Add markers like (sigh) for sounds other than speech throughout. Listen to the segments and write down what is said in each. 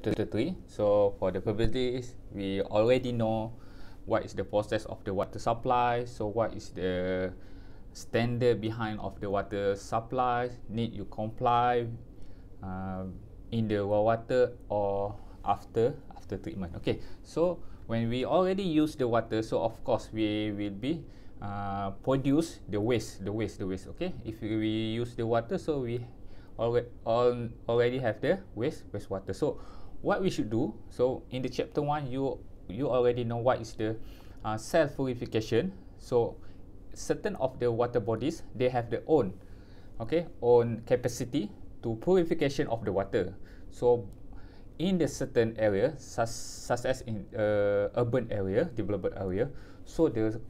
three. So for the purposes, we already know what is the process of the water supply. So what is the standard behind of the water supply? Need you comply uh, in the raw water or after after treatment? Okay. So when we already use the water, so of course we will be uh, produce the waste, the waste, the waste. Okay. If we use the water, so we already already have the waste wastewater. So what we should do so in the chapter 1 you you already know what is the uh, self purification so certain of the water bodies they have their own okay own capacity to purification of the water. So in the certain area such, such as in uh, urban area developed area so the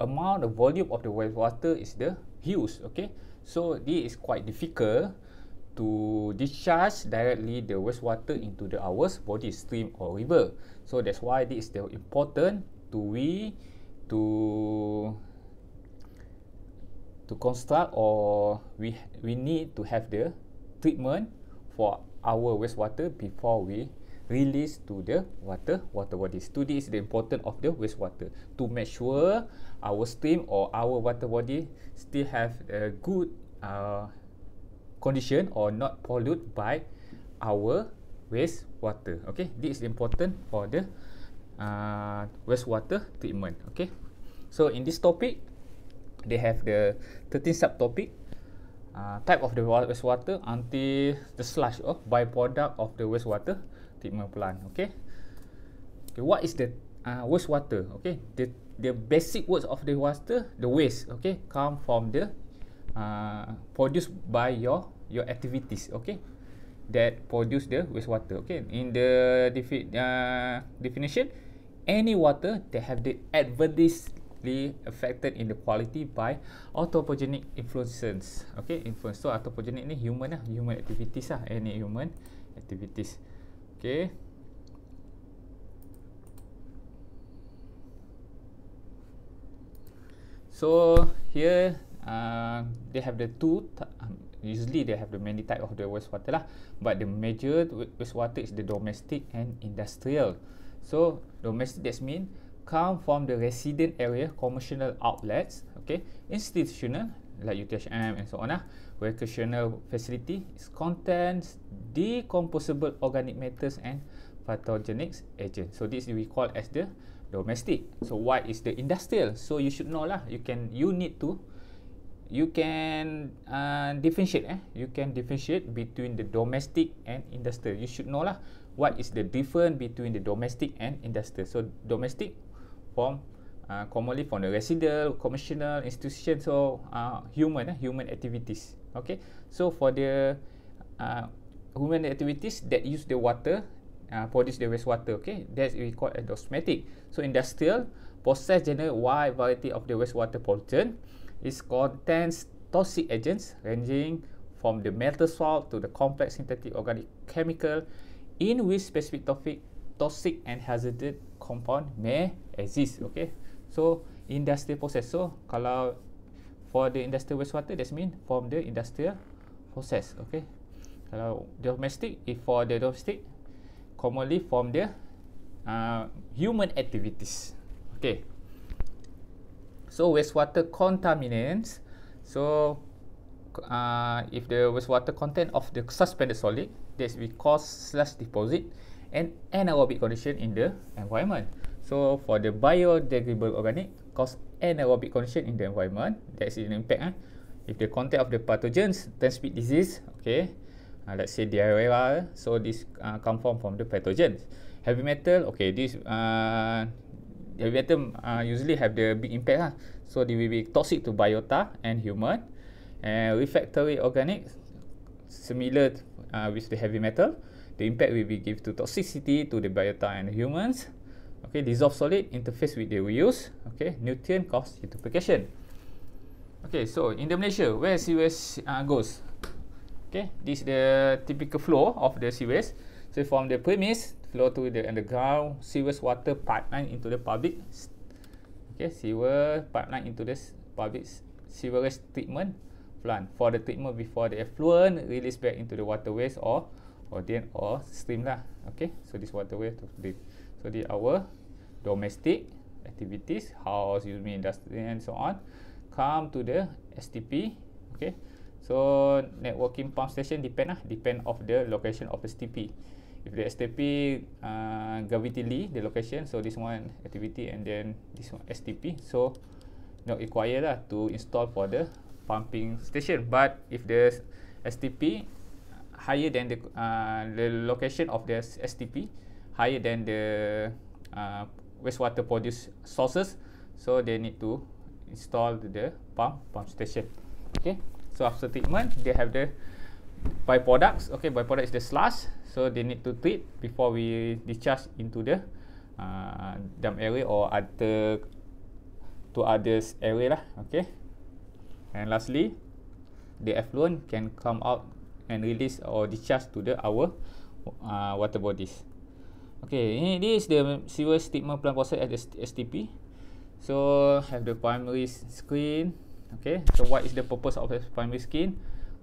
amount of volume of the water is the huge okay? So this is quite difficult to discharge directly the wastewater into the ours body stream or river. So that's why this is the important to we to to construct or we we need to have the treatment for our wastewater before we release to the water water bodies to this is the important of the wastewater to make sure our stream or our water body still have a good uh, condition or not pollute by our waste water. Okay, this is important for the uh, wastewater treatment. Okay, so in this topic, they have the 13 subtopic uh, type of the wastewater until the sludge of byproduct of the wastewater treatment plant. Okay, okay what is the uh, wastewater? Okay, the the basic words of the water, the waste. Okay, come from the uh, produced by your your activities okay? That produce the wastewater okay? In the defi uh, definition any water that have the adversely affected in the quality by anthropogenic influences okay? Influence so anthropogenic ni human lah human activities lah any human activities okay? So here uh, they have the two usually they have the many type of the wastewater lah. But the major wastewater is the domestic and industrial. So domestic that mean come from the resident area commercial outlets okay? Institutional like UTHM and so on lah. Recreational facility is contains decomposable organic matters and pathogenic agents so this we call as the domestic. So what is the industrial? So you should know lah. You can you need to you can uh, differentiate eh? You can differentiate between the domestic and industrial. You should know lah what is the difference between the domestic and industrial. So domestic from uh, commonly from the residential commercial institution so uh, human eh, human activities. Okay? So for the uh, human activities that use the water uh, produce the wastewater okay? That's we call as domestic so industrial process generate wide variety of the wastewater pollutant It contains toxic agents ranging from the metal salt to the complex synthetic organic chemical in which specific toxic, toxic and hazardous compound may exist. Okay, so industrial process. So kalau for the industrial wastewater, that mean from the industrial process. Okay, kalau domestic, if for the domestic, commonly from the uh, human activities. Okay. So wastewater contaminants. So uh, if the wastewater content of the suspended solid, that will cause sludge deposit and anaerobic condition in the environment. So for the biodegradable organic, cause anaerobic condition in the environment. That's an impact. Eh? If the content of the pathogens transmit disease, okay. Uh, let's say diarrhea. So this uh, come from from the pathogens. Heavy metal, okay. This uh, metal uh, usually have the big impact lah. So they will be toxic to biota and human. And refractory organic, similar uh, with the heavy metal, the impact will be give to toxicity to the biota and humans. Okay, dissolve solid interface with the reuse. Okay, nutrient cause eutrophication. Okay, so in the Malaysia, where sewage uh, goes? Okay, this is the typical flow of the sewage. So from the premise, flow to the underground sewage water pipeline into the public okay sewer pipeline into the public sewerage treatment plant. For the treatment before the effluent release back into the waterways or or drain or stream lah okay? So this waterway to the so the our domestic activities house using industry and so on come to the STP okay? So networking pump station depend lah depend of the location of STP if the STP uh, gravity lee the location so this one activity and then this one STP so not required lah to install for the pumping station. But if the STP higher than the uh, the location of the STP higher than the uh, wastewater produce sources so they need to install the pump pump station. Okay? So after treatment they have the byproducts. Okay byproduct is the slush so they need to treat before we discharge into the uh, dump area or other to others area lah. Okay. And lastly the effluent can come out and release or discharge to the our uh, water bodies. Okay ini this is the sewage treatment plant process at the STP so have the primary screen. Okay so what is the purpose of the primary screen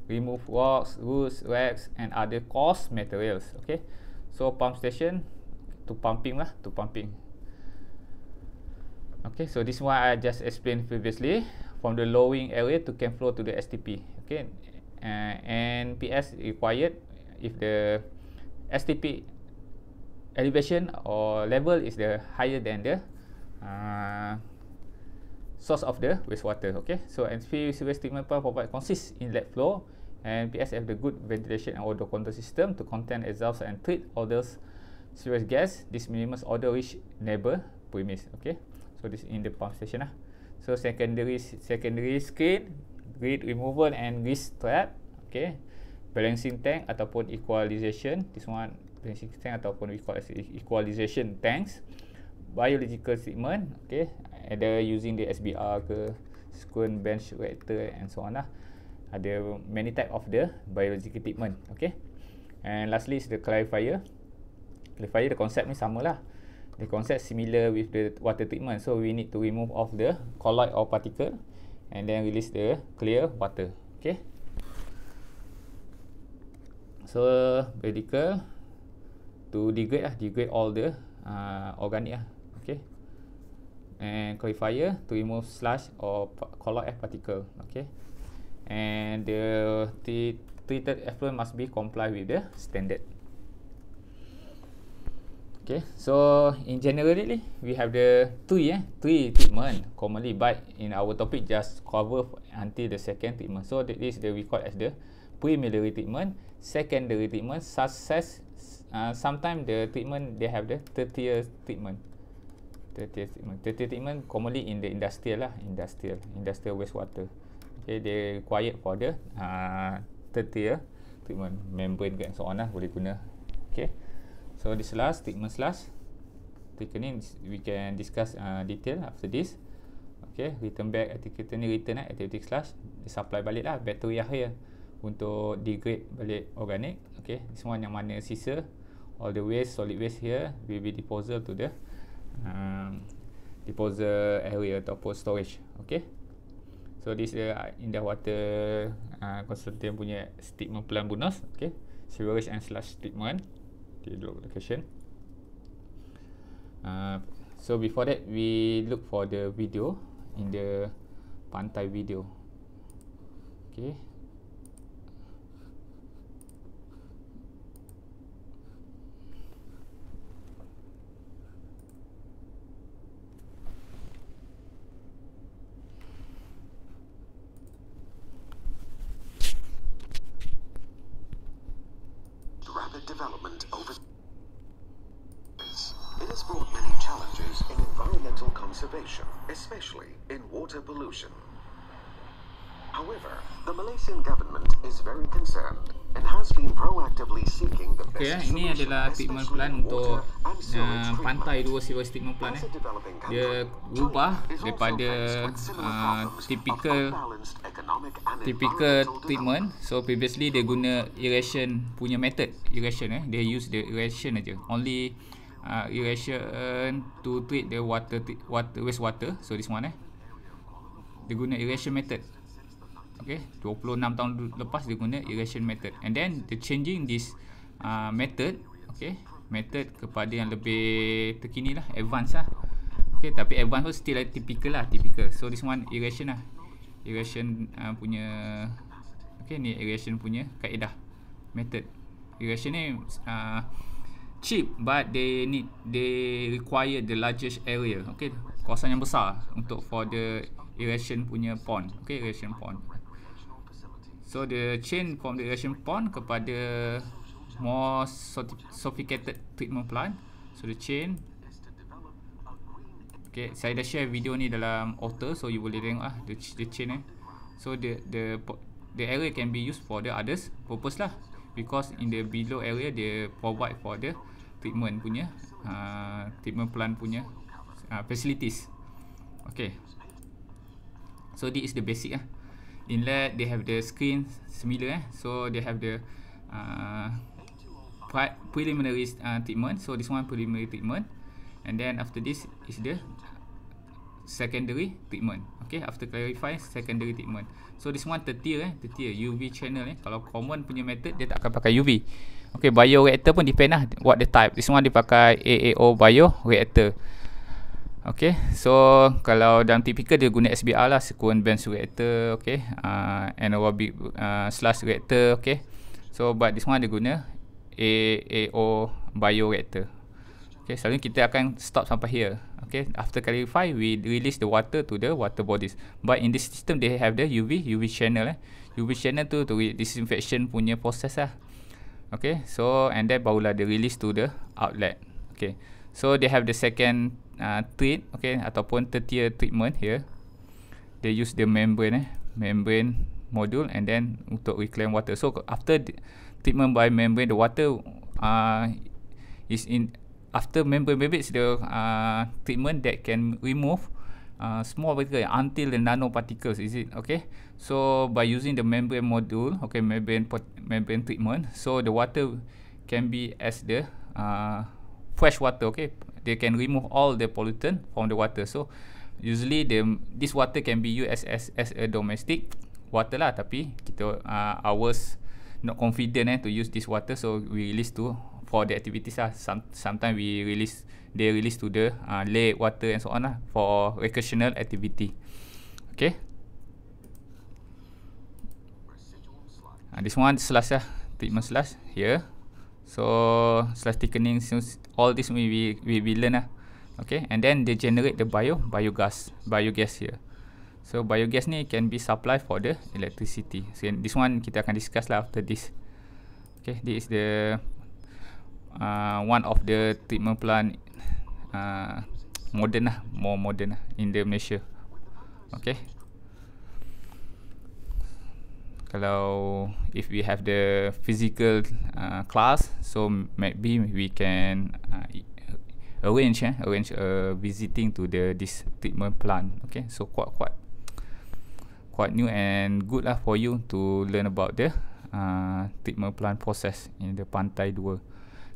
remove rocks roots wax and other coarse materials okay so pump station to pumping lah to pumping Okay, so this one I just explained previously from the lowering area to can flow to the STP. Okay, uh, and PS required if the STP elevation or level is the higher than the uh, source of the wastewater. Okay, so NP sewage treatment plant provide consist inlet flow and PS have the good ventilation and odor control system to contain exhaust and treat odors sewage gas. This minimum odor which neighbor premise. Okay. So this in the pump station lah. So secondary secondary screen, grid removal and grease trap. Okay. Balancing tank ataupun equalization. This one balancing tank ataupun equalization tanks. Biological treatment. Okay. Ada using the SBR ke, scone bench reactor and so on lah. Ada many type of the biological treatment. Okay. And lastly is the clarifier. Clarifier the concept ni sama lah the concept similar with the water treatment so we need to remove off the colloid or particle and then release the clear water okay so radical to degrade lah degrade all the uh, organic lah and clarifier to remove slush or colloid particle okay and the treated effluent must be comply with the standard Okay, so in generally we have the three eh, three treatment commonly, but in our topic just cover until the second treatment. So this is the call as the primary treatment, secondary treatment, success. Uh, sometimes the treatment they have the tertiary treatment. Tertiary treatment. Tertiary treatment commonly in the industrial lah, industrial, industrial wastewater. Okay, they required for the uh, tertiary treatment, membrane and so on lah boleh guna. Okay. So this last statement last taken in we can discuss uh, detail after this. Okay, return back activity ni return eh, activity slash supply balik lah battery akhir untuk degrade balik organic. Okay, semua yang mana sisa all the waste solid waste here will be disposal to the um, disposal area ataupun storage. Okay. So this is uh, in the water uh, consultant punya statement plan bonus. Okay. Sewerage and slash statement the location uh, so before that we look for the video in the pantai video okay water pollution. However, the Malaysian government is very concerned and has been proactively seeking the okay, best ini adalah treatment plan untuk uh, pantai dua sewage treatment plan eh. Dia berubah daripada uh, typical typical treatment. So previously dia guna irrigation punya method, irrigation eh. Dia use the irrigation aja. Only uh, irrigation to treat the water water waste water so this one eh dia guna irrigation method. Okay? 26 tahun lepas dia guna irrigation method. And then the changing this uh, method okay? Method kepada yang lebih terkini lah advance lah. Okay tapi advance pun still like typical lah typical. So this one irrigation lah. Irrigation uh, punya okay ni irrigation punya kaedah method. Irrigation ni uh, cheap but they need they require the largest area okay? Kawasan yang besar untuk for the irrigation punya pond okay irrigation pond so the chain from the irrigation pond kepada more sophisticated treatment plant so the chain Okay, saya dah share video ni dalam author so you boleh tengok ah the, the chain eh. So the the the area can be used for the others purpose lah because in the below area they provide for the treatment punya uh, treatment plant punya uh, facilities. Okay. So this is the basic ah. Inlet they have the screen similar eh. So they have the uh, preliminary uh, treatment. So this one preliminary treatment. And then after this is the secondary treatment. Okay, after clarify secondary treatment. So this one tertier eh, tertier UV channel eh. Kalau common punya method dia tak akan pakai UV. Okay, bioreactor pun depend lah what the type. This one dia pakai AAO bioreactor. Okay, so kalau dalam typical dia guna SBR lah, sequence bench reactor, okay, uh, anaerobic uh, slash reactor, okay. So, but this one dia guna AAO bioreactor. Okay, selalunya kita akan stop sampai here. Okay, after clarify, we release the water to the water bodies. But in this system, they have the UV, UV channel. Eh. UV channel tu to disinfection punya proses lah. Okay, so and then barulah they release to the outlet. Okay, so they have the second uh, treat, okay, ataupun tertiary treatment here. They use the membrane, eh, membrane module and then untuk reclaim water. So after treatment by membrane, the water uh, is in after membrane membrane is the uh, treatment that can remove uh, small particle until the nanoparticles is it okay so by using the membrane module okay membrane membrane treatment so the water can be as the uh, fresh water okay they can remove all the pollutant from the water so usually the this water can be used as as, as a domestic water lah tapi kita uh, ours not confident eh to use this water so we release to for the activities lah. Some, sometimes we release, they release to the uh, lake, water and so on lah for recreational activity. Okay. Uh, this one slash lah, treatment slash here. So slash thickening, all this we we we, we learn lah. Okay, and then they generate the bio biogas biogas here. So biogas ni can be supplied for the electricity. So this one kita akan discuss lah after this. Okay, this is the uh, one of the treatment plant uh, modern lah, more modern lah in the Malaysia. Okay. Kalau if we have the physical uh, class, so maybe we can uh, arrange eh, arrange a visiting to the this treatment plant. Okay, so quite quite quite new and good lah for you to learn about the uh, treatment plant process in the Pantai 2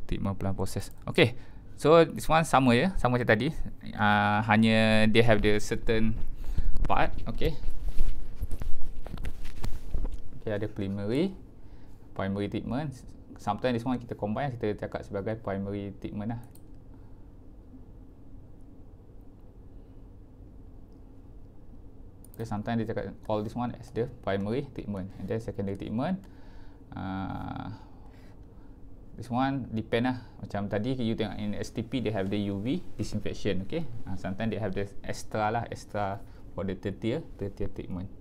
treatment plant process. Okay. So this one sama ya, sama macam tadi. Uh, hanya they have the certain part. Okay. Okay, ada primary, primary treatment. Sometimes this one kita combine, kita cakap sebagai primary treatment lah. Okay, sometimes dia cakap call this one as the primary treatment. And then secondary treatment. Uh, This one depend lah Macam tadi you tengok in STP They have the UV disinfection Okay uh, Sometimes they have the extra lah Extra for the tertiary Tertiary treatment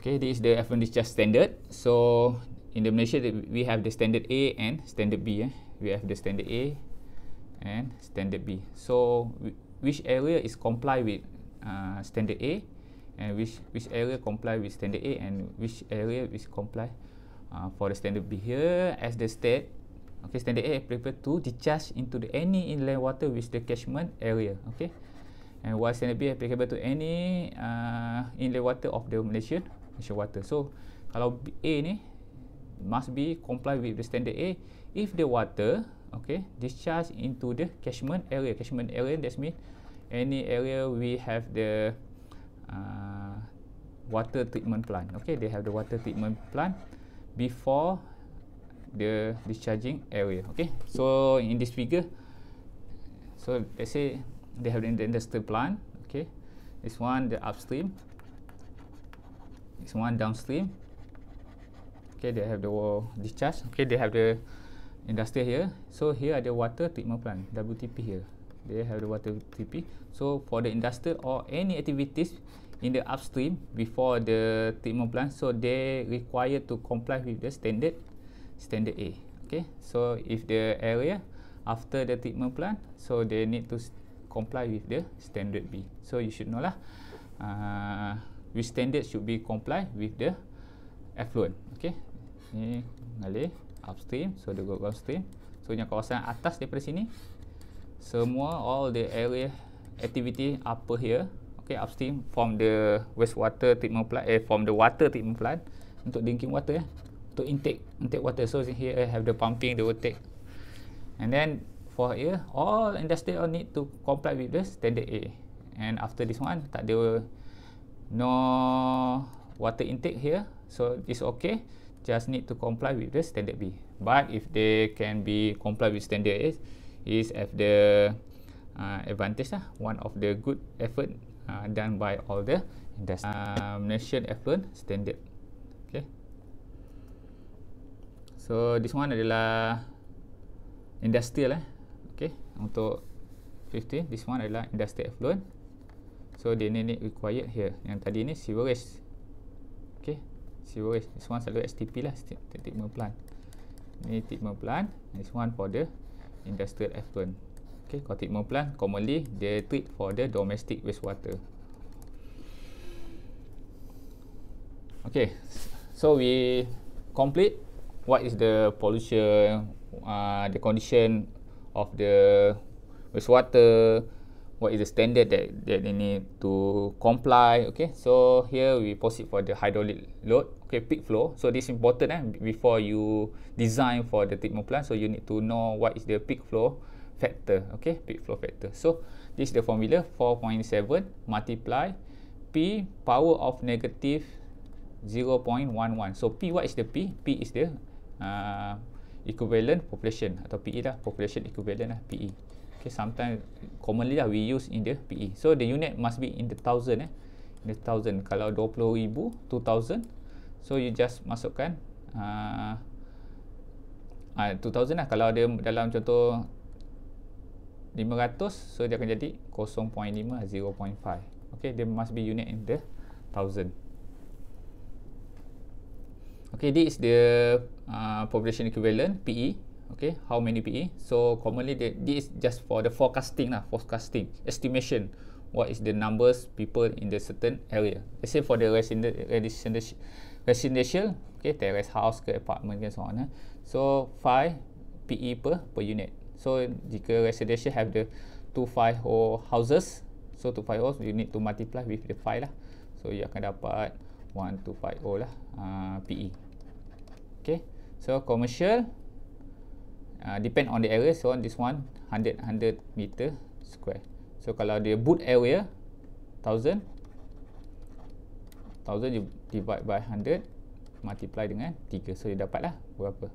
Okay This is the effluent discharge standard. So In the Malaysia We have the standard A and standard B eh. We have the standard A And standard B. So Which area is comply with uh, Standard A? And which which area comply with standard A? And which area is comply uh, for the standard B here? As the state okay standard A applicable to discharge into the any inland water with the catchment area okay? And while standard B applicable to any uh, inland water of the Malaysian Malaysian water so kalau A ni must be comply with the standard A if the water okay discharge into the catchment area catchment area that mean any area we have the uh, water treatment plant okay they have the water treatment plant before the discharging area. Okay, so in this figure, so let's say they have the industrial plant. Okay, this one the upstream, this one downstream. Okay, they have the discharge. Okay, they have the industry here. So here ada water treatment plant WTP here. They have the water treatment. So for the industrial or any activities in the upstream before the treatment plant, so they require to comply with the standard standard A. Okay, so if the area after the treatment plant, so they need to comply with the standard B. So you should know lah. Uh, with standard should be comply with the effluent. Okay, ni mengalir upstream so go downstream so yang kawasan atas daripada sini semua all the area activity upper here okay upstream from the wastewater treatment plant eh from the water treatment plant untuk drinking water eh untuk intake intake water. So here I have the pumping will take and then for here all industry all need to comply with the standard A. And after this one tak ada no water intake here so it's okay just need to comply with the standard B. But if they can be comply with standard A, is have the uh, advantage lah. One of the good effort uh, done by all the. Uh, Malaysian effort standard. Okay. So this one adalah industrial eh. Okay. Untuk 15, this one adalah industrial effluent. So they need required here. Yang tadi ni sewerage. Okay? Sewerage this one selalu STP lah treatment plant. Ni treatment plant. This one for the industrial effluent. Okay? Kalau treatment plant commonly they treat for the domestic wastewater. Okay. So we complete what is the pollution uh, the condition of the wastewater what is the standard that, that they need to comply okay? So here we proceed for the hydraulic load okay peak flow. So this is important eh, before you design for the treatment plant. So you need to know what is the peak flow factor okay? Peak flow factor. So this is the formula 4.7 multiply p power of negative 0.11 so p what is the p? P is the uh, equivalent population atau pe lah population equivalent lah pe Okay, sometimes commonly lah we use in the PE. So the unit must be in the thousand eh. In the thousand. Kalau 20,000, 2,000. So you just masukkan uh, uh, 2,000 lah. Kalau ada dalam contoh 500, so dia akan jadi 0.5, 0.5. Okay, there must be unit in the thousand. Okay, this is the uh, population equivalent, PE okay how many PE so commonly they, this is just for the forecasting lah forecasting estimation. What is the numbers people in the certain area. Let's say for the resident, residential residential okay terrace house ke apartment ke so on eh. so 5 PE per per unit. So jika residential have the 250 houses so 250 houses you need to multiply with the 5 lah. So you akan dapat 1250 lah uh, PE okay so commercial uh, depend on the area. So on this one 100 100 meter square. So kalau dia boot area 1000 1000 you divide by 100 multiply dengan 3 so you dapat lah berapa?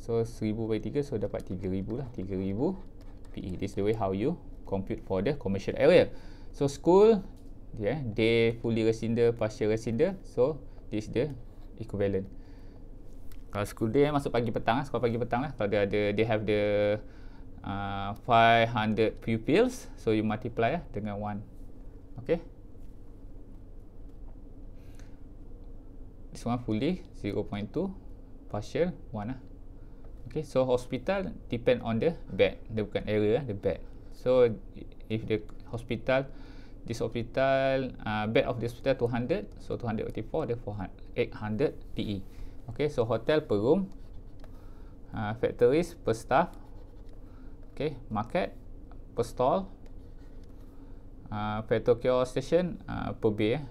So 1000 by 3 so dapat 3000 lah. 3000 PE this is the way how you compute for the commercial area. So school yeah, day fully residential partial residential so this is the equivalent kalau school day masuk pagi petang lah, sekolah pagi petang lah. Kalau dia ada, they have the uh, 500 pupils. So you multiply lah dengan 1. Okay. This one fully 0.2. Partial 1 lah. Okay. So hospital depend on the bed. Dia bukan area lah, the bed. So if the hospital, this hospital, uh, bed of the hospital 200. So 284, dia 400, 800 PE. Okay, so hotel per room. Uh, factories per staff. Okay, market per stall. Uh, petrol kiosk station uh, per bay. Eh.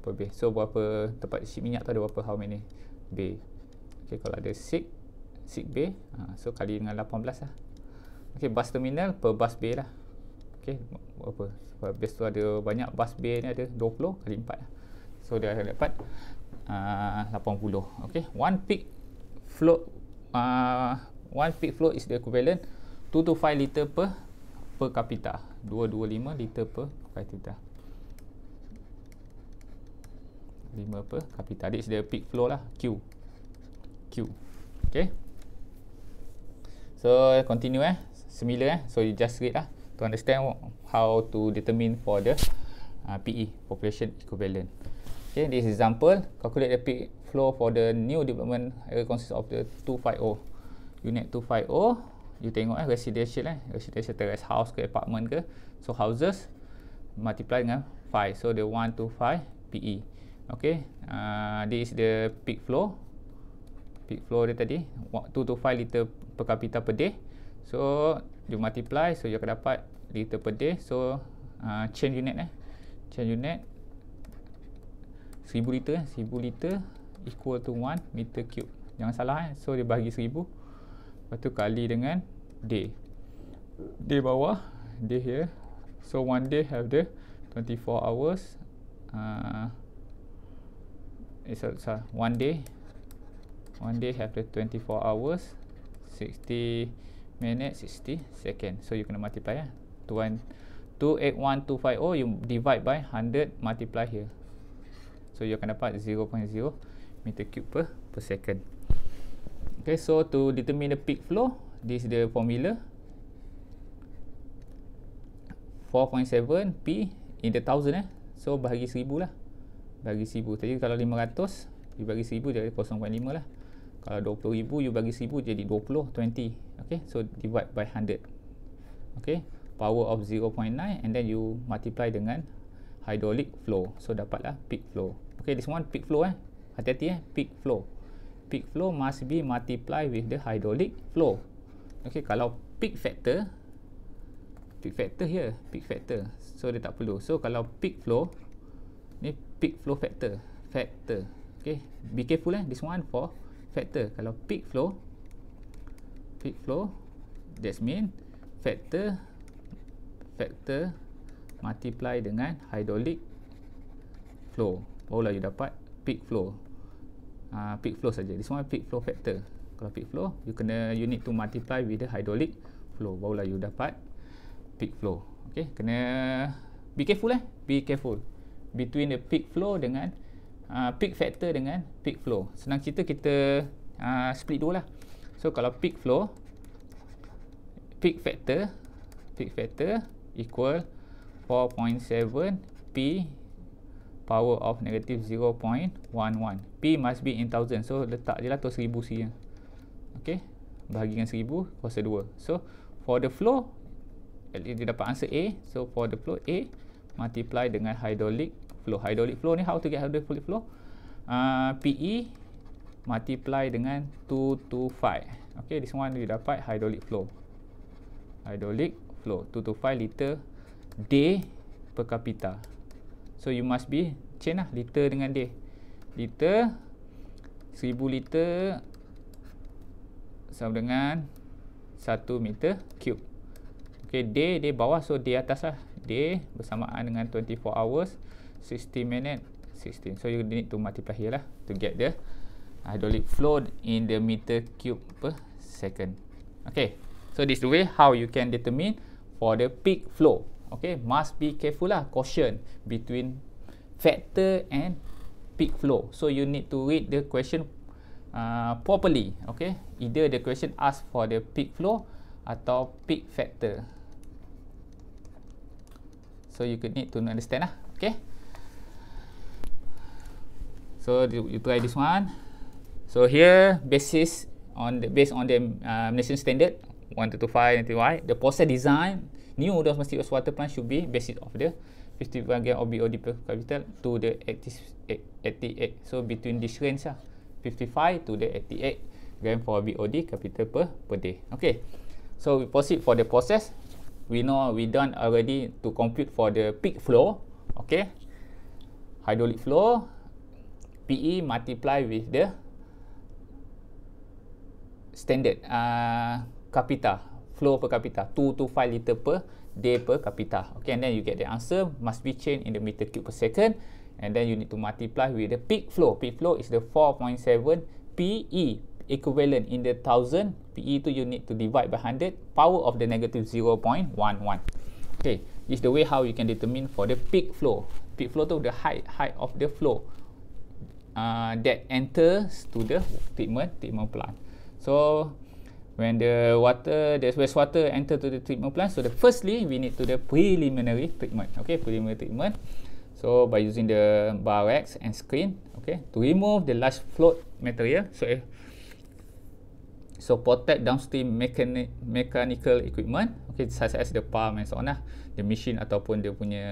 Per bay. So, berapa tempat isi minyak tu ada berapa, how many bay. Okay, kalau ada sick, sick bay. Uh, so, kali dengan 18 lah. Okay, bus terminal per bus bay lah. Okay, berapa. Sebab base tu ada banyak bus bay ni ada 20 kali 4 lah. So, dia akan dapat uh, 80 okey. One peak flow uh, one peak flow is the equivalent 2 to 5 liter per per capita 225 liter per capita 5 per capita this is the peak flow lah. Q. Q. Okay so continue eh. Similar eh. So you just read lah to understand how to determine for the uh, PE population equivalent okay this example calculate the peak flow for the new development area consists of the 250 unit 250 you tengok eh residential eh residential terrace house ke apartment ke. So houses multiply dengan 5 so the 1 to 5 PE okay uh, this is the peak flow. Peak flow dia tadi 2 to 5 liter per capita per day. So you multiply so you akan dapat liter per day. So uh, change unit eh. Change unit 1000 liter eh 1000 liter equal to 1 meter cube. Jangan salah eh so dia bagi 1000 lepas tu kali dengan day. Day bawah day here. So one day have the 24 hours uh, it's a, sorry, one day. One day have the 24 hours 60 minutes 60 second so you kena multiply ya 281250 you divide by 100 multiply here so you akan dapat 0.0 meter cube per, per second. Okay so to determine the peak flow this is the formula. 4.7 P in the thousand eh? So bahagi 1000 lah. Bagi 1000 tadi kalau 500 you bagi 1000 jadi 0.5 lah. Kalau 20000 you bagi 1000 jadi 20 20 okay so divide by 100 okay power of 0.9 and then you multiply dengan hydraulic flow. So dapatlah peak flow okay this one peak flow eh. Hati-hati eh. Peak flow. Peak flow must be multiply with the hydraulic flow. Okay kalau peak factor peak factor here peak factor. So dia tak perlu. So kalau peak flow ni peak flow factor factor. Okay be careful eh. This one for factor. Kalau peak flow peak flow that mean factor factor multiply dengan hydraulic flow barulah you dapat peak flow. Uh, peak flow saja. This one peak flow factor. Kalau peak flow you kena you need to multiply with the hydraulic flow. Barulah you dapat peak flow. Okay kena be careful eh? Be careful between the peak flow dengan uh, peak factor dengan peak flow. Senang cerita kita uh, split dua lah. So kalau peak flow, peak factor, peak factor equal 4.7 P power of negative 0.11. P must be in thousand. So letak je lah tu 1000 C. Okay. Bahagi dengan 1000 kuasa 2. So for the flow, dia dapat answer A. So for the flow A multiply dengan hydraulic flow. Hydraulic flow ni how to get hydraulic flow? Uh, PE multiply dengan 225. Okay, this one you dapat hydraulic flow. Hydraulic flow 225 liter day per capita. So you must be change lah liter dengan day. Liter 1000 liter sama dengan 1 meter cube. Okay, day day bawah so day atas lah. Day bersamaan dengan 24 hours 60 minute 16 so you need to multiply here lah to get the hydraulic flow in the meter cube per second okay so this is the way how you can determine for the peak flow okay must be careful lah caution between factor and peak flow. So you need to read the question uh, properly okay? Either the question ask for the peak flow atau peak factor. So you could need to understand lah okay? So you, you try this one. So here basis on the based on the uh, Malaysian standard 1225 NTY, the process design new domestic wastewater plant should be basis of the 51 gram of BOD per capital to the 88. So between this range lah, 55 to the 88 gram for BOD capital per per day. Okay. So we proceed for the process. We know we done already to compute for the peak flow. Okay. Hydraulic flow PE multiply with the standard uh, capita flow per capita 2 to 5 liter per day per capita okay and then you get the answer. Must be changed in the meter cube per second. And then you need to multiply with the peak flow. Peak flow is the 4.7 PE equivalent in the thousand. PE tu you need to divide by 100 power of the negative 0.11 okay this is the way how you can determine for the peak flow. Peak flow tu the height height of the flow uh, that enters to the treatment treatment plant. So when the water the wastewater enter to the treatment plant so the firstly we need to the preliminary treatment okay? Preliminary treatment. So by using the bar wax and screen okay? To remove the large float material so if so protect downstream mechani- mechanical equipment okay? Such as the pump and so on lah. The machine ataupun dia punya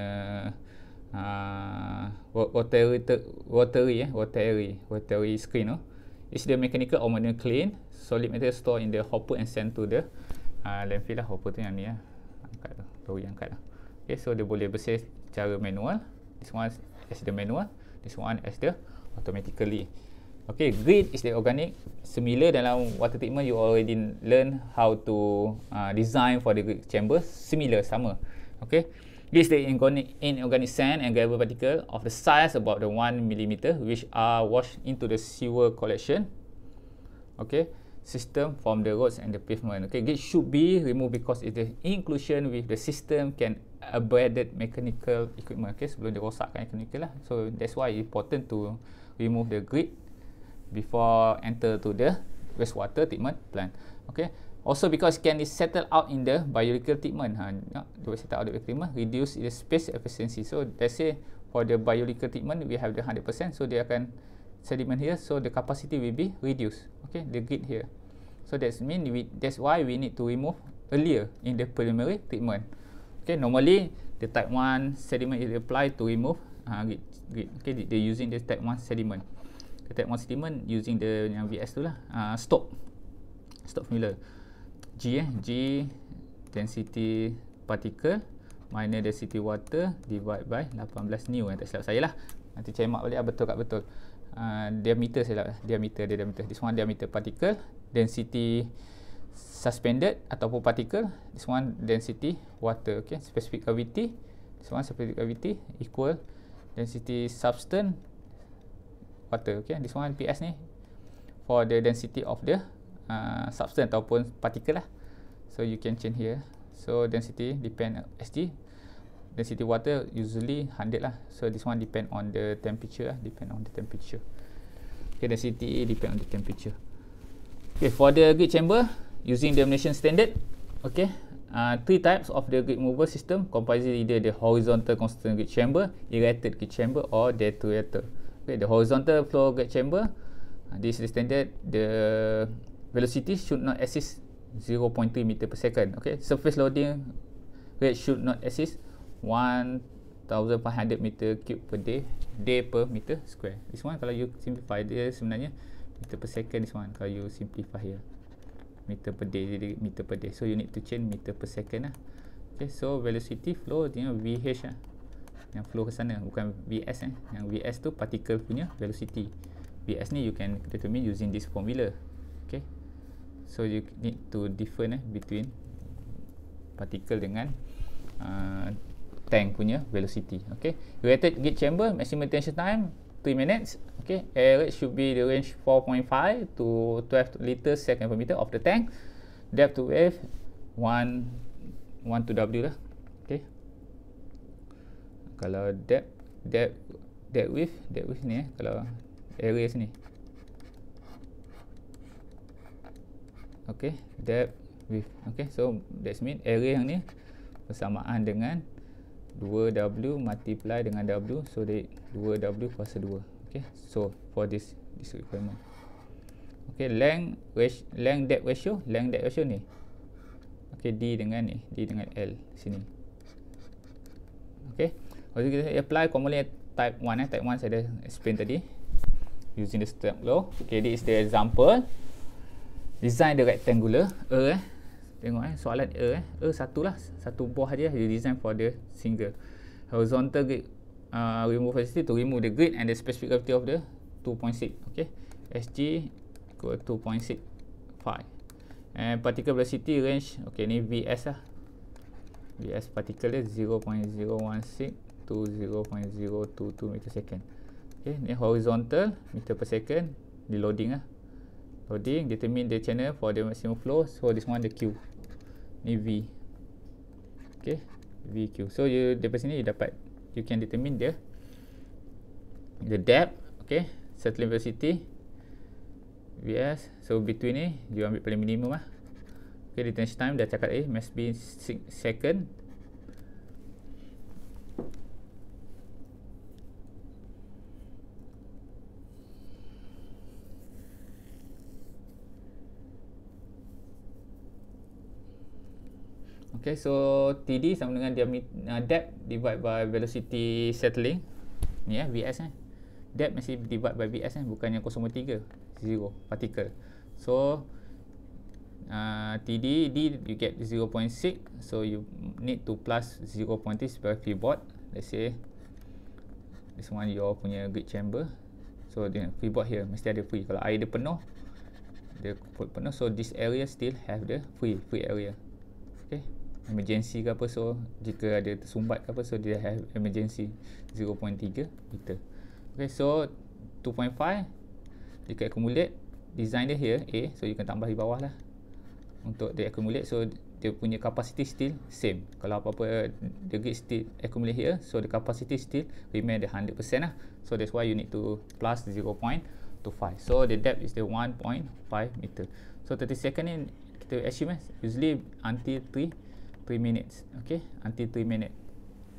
uh, rotary rotary eh? Rotary rotary screen oh. Is the mechanical or manual clean solid material stored in the hopper and sent to the uh, landfill lah hopper tu yang ni lah. Angkat tu lori angkat lah. Okay so dia boleh bersih secara manual. This one as the manual. This one as the automatically. Okay grid is the organic. Similar dalam water treatment you already learn how to uh, design for the chamber. Similar sama. Okay this is the inorganic, inorganic sand and gravel particle of the size about the 1 millimeter which are washed into the sewer collection. Okay system from the roads and the pavement. Okay, gate should be removed because it is inclusion with the system can abandon mechanical equipment. Okay, sebelum dia rosakkan mechanical lah. So that's why important to remove the grid before enter to the wastewater treatment plant. Okay. Also because can is settle out in the biological treatment. Ha, no, the settle out the treatment reduce the space efficiency. So let's say for the biological treatment we have the 100%. So dia akan sediment here so the capacity will be reduced. Okay the grid here. So that's mean we that's why we need to remove earlier in the preliminary treatment. Okay normally the type 1 sediment is applied to remove uh, grid, grid. Okay they using the type 1 sediment. The type 1 sediment using the yang VS tu lah uh, stop. Stop formula G eh? G density particle minus density water divide by 18 new eh tak silap saya lah. Nanti cemak balik lah betul kat betul uh, diameter saya diameter dia diameter. This one diameter particle density suspended ataupun particle. This one density water okay? Specific gravity. This one specific gravity equal density substance water okay? This one PS ni for the density of the uh, substance ataupun particle lah. So you can change here. So density depend SG density water usually 100 lah. So this one depend on the temperature lah depend on the temperature. Okay density depend on the temperature. Okay for the grid chamber using the Malaysian standard okay uh, three types of the grid mover system comprising either the horizontal constant grid chamber erected grid chamber or detonator okay the horizontal flow grid chamber uh, this is standard. The velocity should not exceed 0.3 meter per second okay? Surface loading rate should not exceed 1500 meter cube per day day per meter square. This one kalau you simplify dia sebenarnya meter per second this one. Kalau you simplify here meter per day jadi meter per day. So you need to change meter per second lah. Okay so velocity flow dia VH lah. Yang flow ke sana bukan VS eh. Yang VS tu particle punya velocity. VS ni you can determine using this formula. Okay so you need to different eh between particle dengan uh, tank punya velocity okay? Rated gate chamber maximum tension time 3 minutes okay? Air rate should be the range 4.5 to 12 liters second per meter of the tank. Depth to wave 1 1 to w lah okay? Kalau depth depth depth width depth width ni eh kalau area sini. Okay depth width okay? So that's mean area yang ni bersamaan dengan 2W multiply dengan W so dia 2W kuasa 2 okay so for this this requirement. Okay length length depth ratio length depth ratio ni. Okay D dengan ni D dengan L sini. Okay kalau kita apply commonly type 1 eh. Type 1 saya dah explain tadi using the step law okay this is the example. Design the rectangular A eh Tengok eh soalan A eh. A satu lah. Satu buah aja you design for the single. Horizontal grid uh, remove velocity to remove the grid and the specific gravity of the 2.6. Okay. SG equal 2.65. And particle velocity range. Okay ni VS lah. VS particle dia 0.016 to 0.022 meter second. Okay ni horizontal meter per second. Di loading lah. loading determine the channel for the maximum flow so this one the Q ni V. Okay VQ so you dari sini you dapat you can determine the the depth okay settling velocity VS. So between ni you ambil paling minimum lah. Okay detention time dah cakap eh must be 6 second Okay, so TD sama dengan diameter uh, depth divide by velocity settling. Ni eh VS eh. Depth mesti divide by VS eh bukannya 0.3 zero particle. So uh, TD D you get 0.6 so you need to plus 0.3 sebagai freeboard. Let's say this one your punya grid chamber. So the freeboard here mesti ada free. Kalau air dia penuh dia penuh so this area still have the free free area. Okay emergency ke apa so jika ada tersumbat ke apa so dia have emergency 0.3 meter okay so 2.5 jika accumulate. Design dia here A so you can tambah di bawah lah untuk dia accumulate. So dia punya capacity still same. Kalau apa-apa the gate still accumulate here so the capacity still remain the 100% lah. So that's why you need to plus 0.25 so the depth is the 1.5 meter. So 30 second ni kita assume eh, usually until 3 3 minutes okay? Until 3 minutes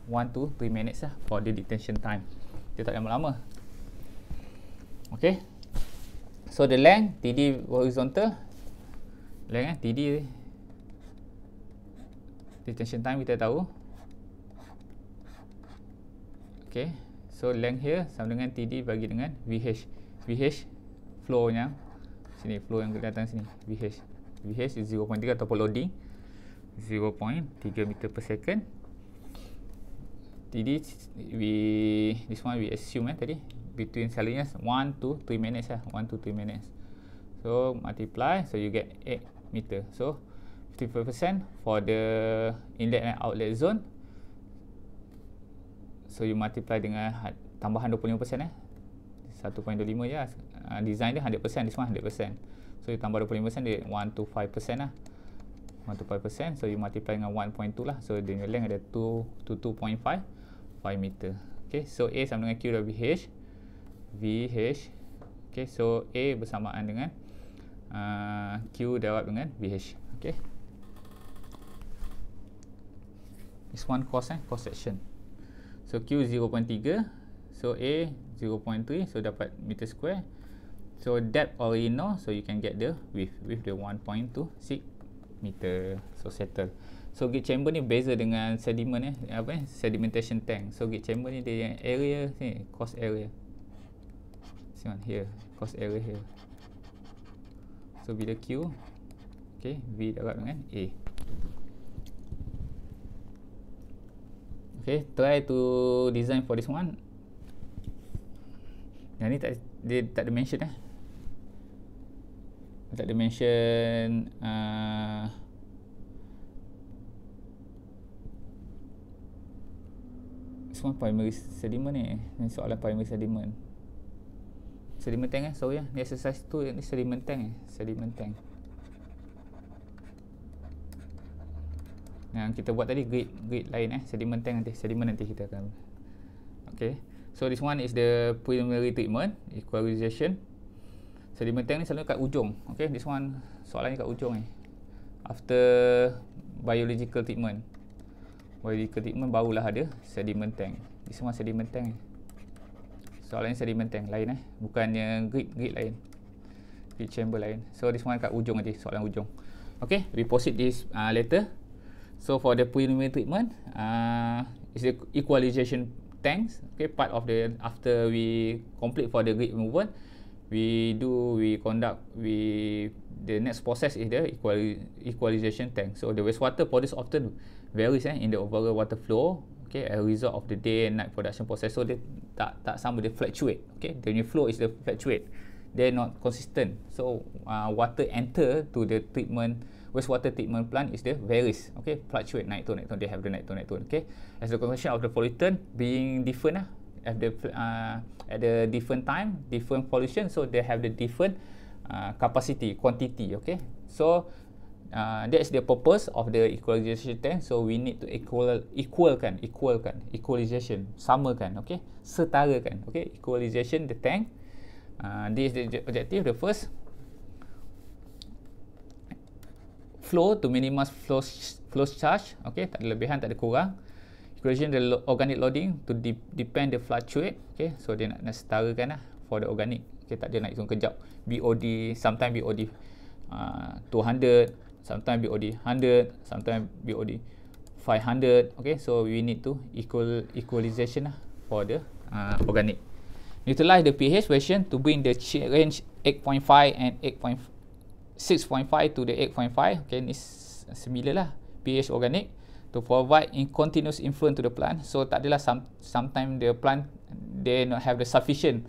1 to 3 minutes lah for the detention time. Dia tak lama-lama. Okay? So the length TD horizontal. Length eh? TD detention time kita tahu. Okay? So length here sama dengan TD bagi dengan VH VH flow nya sini flow yang datang sini. VH VH is 0.3 ataupun loading 0.3 meter per second. TD we this one we assume eh tadi between saliness 1 to 3 minutes lah 1 to 3 minutes. So multiply so you get 8 meter. So 50% for the inlet and outlet zone. So you multiply dengan tambahan 25% eh. 1.25 je lah. Uh, design dia 100% this one 100% so you tambah 25% dia 1 to 5% lah 1 to 5% so you multiply dengan 1.2 lah. So the length ada 2 to 2.5 5 meter. Okay so A sama dengan Q dan VH VH okay so A bersamaan dengan uh, Q darab dengan VH okay. This one cross eh cross section. So Q 0.3 so A 0.3 so dapat meter square. So depth already know so you can get the width with the 1.26 meter so settle. So gate chamber ni beza dengan sediment eh? Apa eh? Sedimentation tank. So gate chamber ni dia yang area ni cost area. See one here cost area here. So bila q okay v darab dengan a. Okay try to design for this one. Yang ni tak dia tak ada mention eh tak ada mention uh, semua primary sediment ni ni soalan primary sediment. Sediment tank eh? Sorry eh. Ni exercise tu ni sediment tank eh? Sediment tank. Yang kita buat tadi grid grid lain eh? Sediment tank nanti sediment nanti kita akan okay. So this one is the preliminary treatment equalization sediment tank ni selalu kat ujung. Okay this one soalan ni kat ujung ni. After biological treatment. Biological treatment barulah ada sediment tank. This one sediment tank ni. Soalan ni sediment tank lain eh. Bukannya grid grid lain. Grid chamber lain. So this one kat ujung nanti soalan ujung. Okay proceed this uh, later. So for the preliminary treatment uh, is the equalization tanks okay part of the after we complete for the grid removal we do we conduct we the next process is the equali, equalization tank. So the wastewater produce often varies eh, in the overall water flow okay as a result of the day and night production process. So they tak tak sama they fluctuate okay. The new flow is the fluctuate. They're not consistent. So uh, water enter to the treatment wastewater treatment plant is the varies okay. Fluctuate night to night to they have the night to night to okay. As the concentration of the pollutant being different ah at the uh, at the different time different pollution so they have the different uh, capacity, quantity. Okay, so uh, that's the purpose of the equalization tank. So we need to equal equalkan, equalkan, equalization, samakan. Okay, setarakan. Okay, equalization the tank. Uh, this is the objective. The first flow to minimize flow flow charge. Okay, tak ada lebihan, tak ada kurang. Equation the lo organic loading to de depend the fluctuate. Okay, so dia nak, nak setarakan lah for the organic. Okay, tak dia naik turun kejap. BOD, sometimes BOD uh, 200, sometimes BOD 100, sometimes BOD 500. Okay, so we need to equal equalization lah for the uh, organic. Utilize the pH version to bring the range 8.5 and 8.6.5 to the 8.5. Okay, ni similar lah pH organic to provide in continuous influence to the plant. So tak adalah some sometimes the plant they not have the sufficient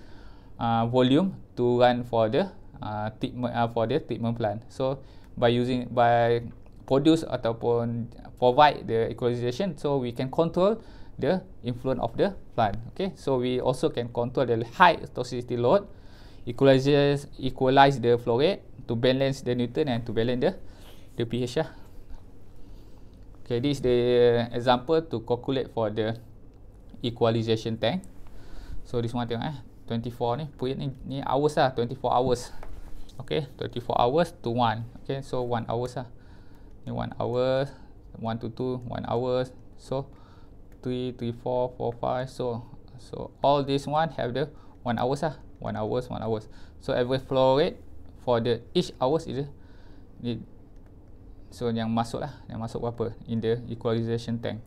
uh, volume to run for the uh, treatment uh, for the treatment plant. So by using by produce ataupun provide the equalization so we can control the influence of the plant okay so we also can control the high toxicity load equalize equalize the flow rate to balance the nutrient and to balance the the pH lah. Okay this is the example to calculate for the equalization tank. So this one tengok eh 24 ni period ni ni hours lah 24 hours. Okay 24 hours to 1 okay so 1 hours lah. Ni 1 hours 1 to 2 1 hours. So 3 3 4 4 5 so so all this one have the 1 hours lah. 1 hours 1 hours. So every flow rate for the each hours is the so yang masuk lah yang masuk berapa? In the equalization tank.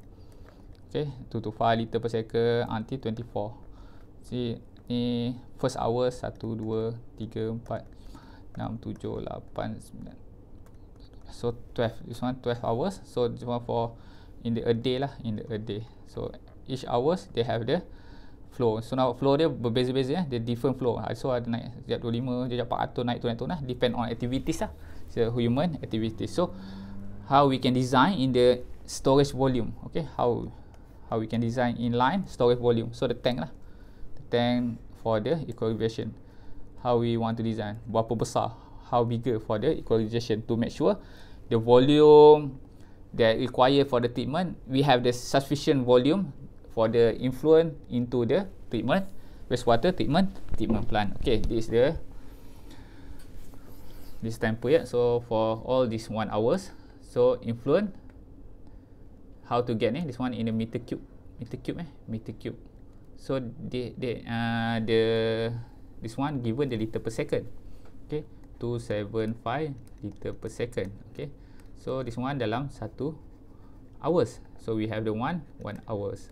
Okay 2 to 5 liter per second until 24 see ni first hour 1 2 3 4 6, 7, 8, 9 So 12 This one 12 hours. So this one for In the a day lah In the a day. So each hours They have the Flow. So now flow dia Berbeza-beza ya. Dia different flow. So ada naik Sekejap 25 Sekejap 400 Naik tu naik tu lah Depend on activities lah So human activities. So How we can design In the Storage volume Okay? How How we can design In line Storage volume. So the tank lah. The tank For the equalization. How we want to design. Berapa besar? How bigger for the equalization to make sure the volume that required for the treatment we have the sufficient volume for the influence into the treatment wastewater treatment treatment plant. Okay this is the this time period so for all these one hours so influence how to get eh this one in a meter cube. Meter cube eh? Meter cube. So the the uh, the this one given the liter per second. Okay? 275 liter per second. Okay? So this one dalam satu hours. So we have the one one hours.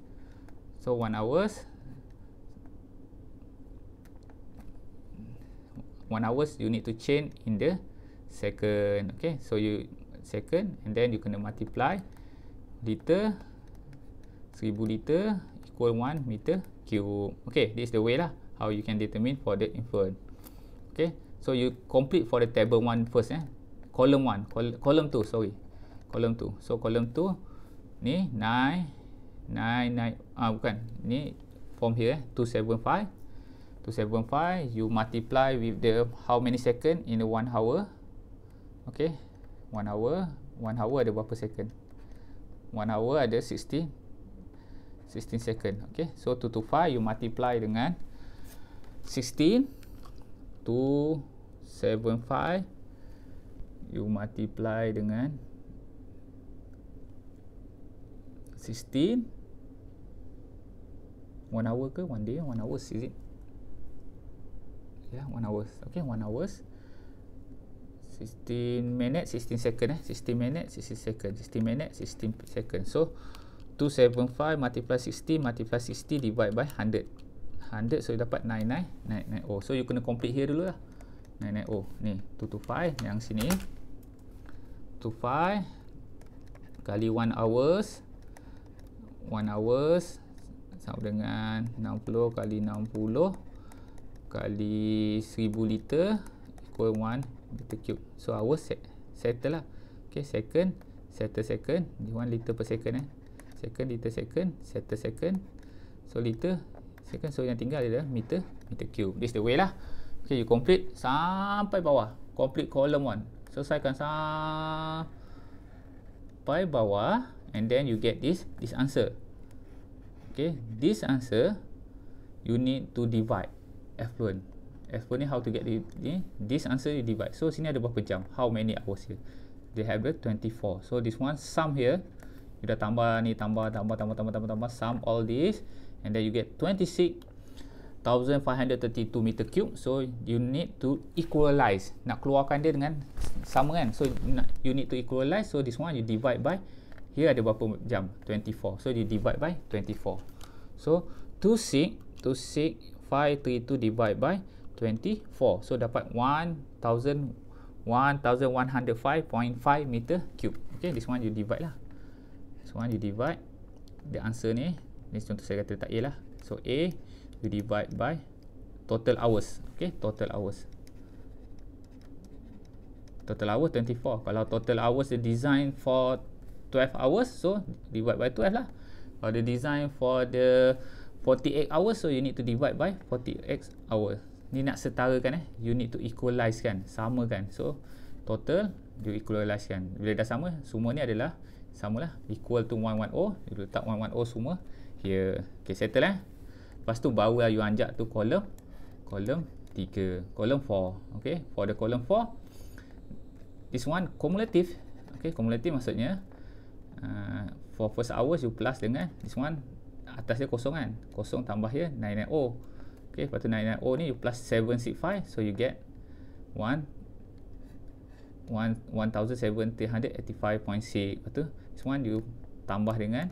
So one hours one hours you need to change in the second okay so you second and then you kena multiply liter 1000 liter equal 1 meter cube okay this is the way lah how you can determine for the influence. Okay, so you complete for the table one first eh. Column one, col column two, sorry. Column two. So column two ni nine, nine, nine. ah bukan. Ni from here eh, 275. 275 you multiply with the how many second in the one hour. Okay, one hour, one hour ada berapa second? One hour ada 60 16 second. Okay, so 225 you multiply dengan 16 2 7 5 you multiply dengan 16 1 hour ke 1 day 1 hours is it yeah 1 hours. Okay 1 hours. 16 minutes 16 second eh. 16 minutes 16 second. 16 minutes 16 second. So 275 multiply 60 multiply 60 divide by 100 100 so you dapat 99 99 oh. So you kena complete here dulu lah. 99 oh. Ni 225 yang sini. 25 kali 1 hours. 1 hours. Sama dengan 60 kali 60 kali 1000 liter equal 1 meter cube. So hours set, settle lah. Ok second settle second. 1 liter per second eh. Second liter second settle second. So liter second. So yang tinggal adalah meter meter cube. This the way lah. Okay, you complete sampai bawah. Complete column 1. Selesaikan sampai bawah and then you get this this answer. Okay, this answer you need to divide effluent. Effluent ni how to get the, the this answer you divide. So sini ada berapa jam? How many hours here? They have the 24. So this one sum here you dah tambah ni tambah tambah tambah tambah tambah tambah sum all this and then you get 26,532 meter cube so you need to equalize nak keluarkan dia dengan sama kan so you need to equalize so this one you divide by here ada berapa jam 24 so you divide by 24 so 26 26532 divide by 24 so dapat 1000 1105.5 meter cube okay this one you divide lah So one you divide the answer ni. Ni contoh saya kata tak A lah. So A you divide by total hours. Okay, total hours. Total hours 24. Kalau total hours the design for 12 hours, so divide by 12 lah. Kalau the design for the 48 hours, so you need to divide by 48 hours. Ni nak setarakan eh. You need to equalize kan. Sama kan. So total you equalize kan. Bila dah sama, semua ni adalah samalah equal to 110 you letak 110 semua here okay settle eh lepas tu baru lah you anjak tu column column 3 column 4 okay for the column 4 this one cumulative okay cumulative maksudnya uh, for first hours you plus dengan this one atas dia kosong kan? Kosong tambah here 990 okay lepas tu 990 ni you plus 765 so you get 1 1785.6 lepas tu this one you tambah dengan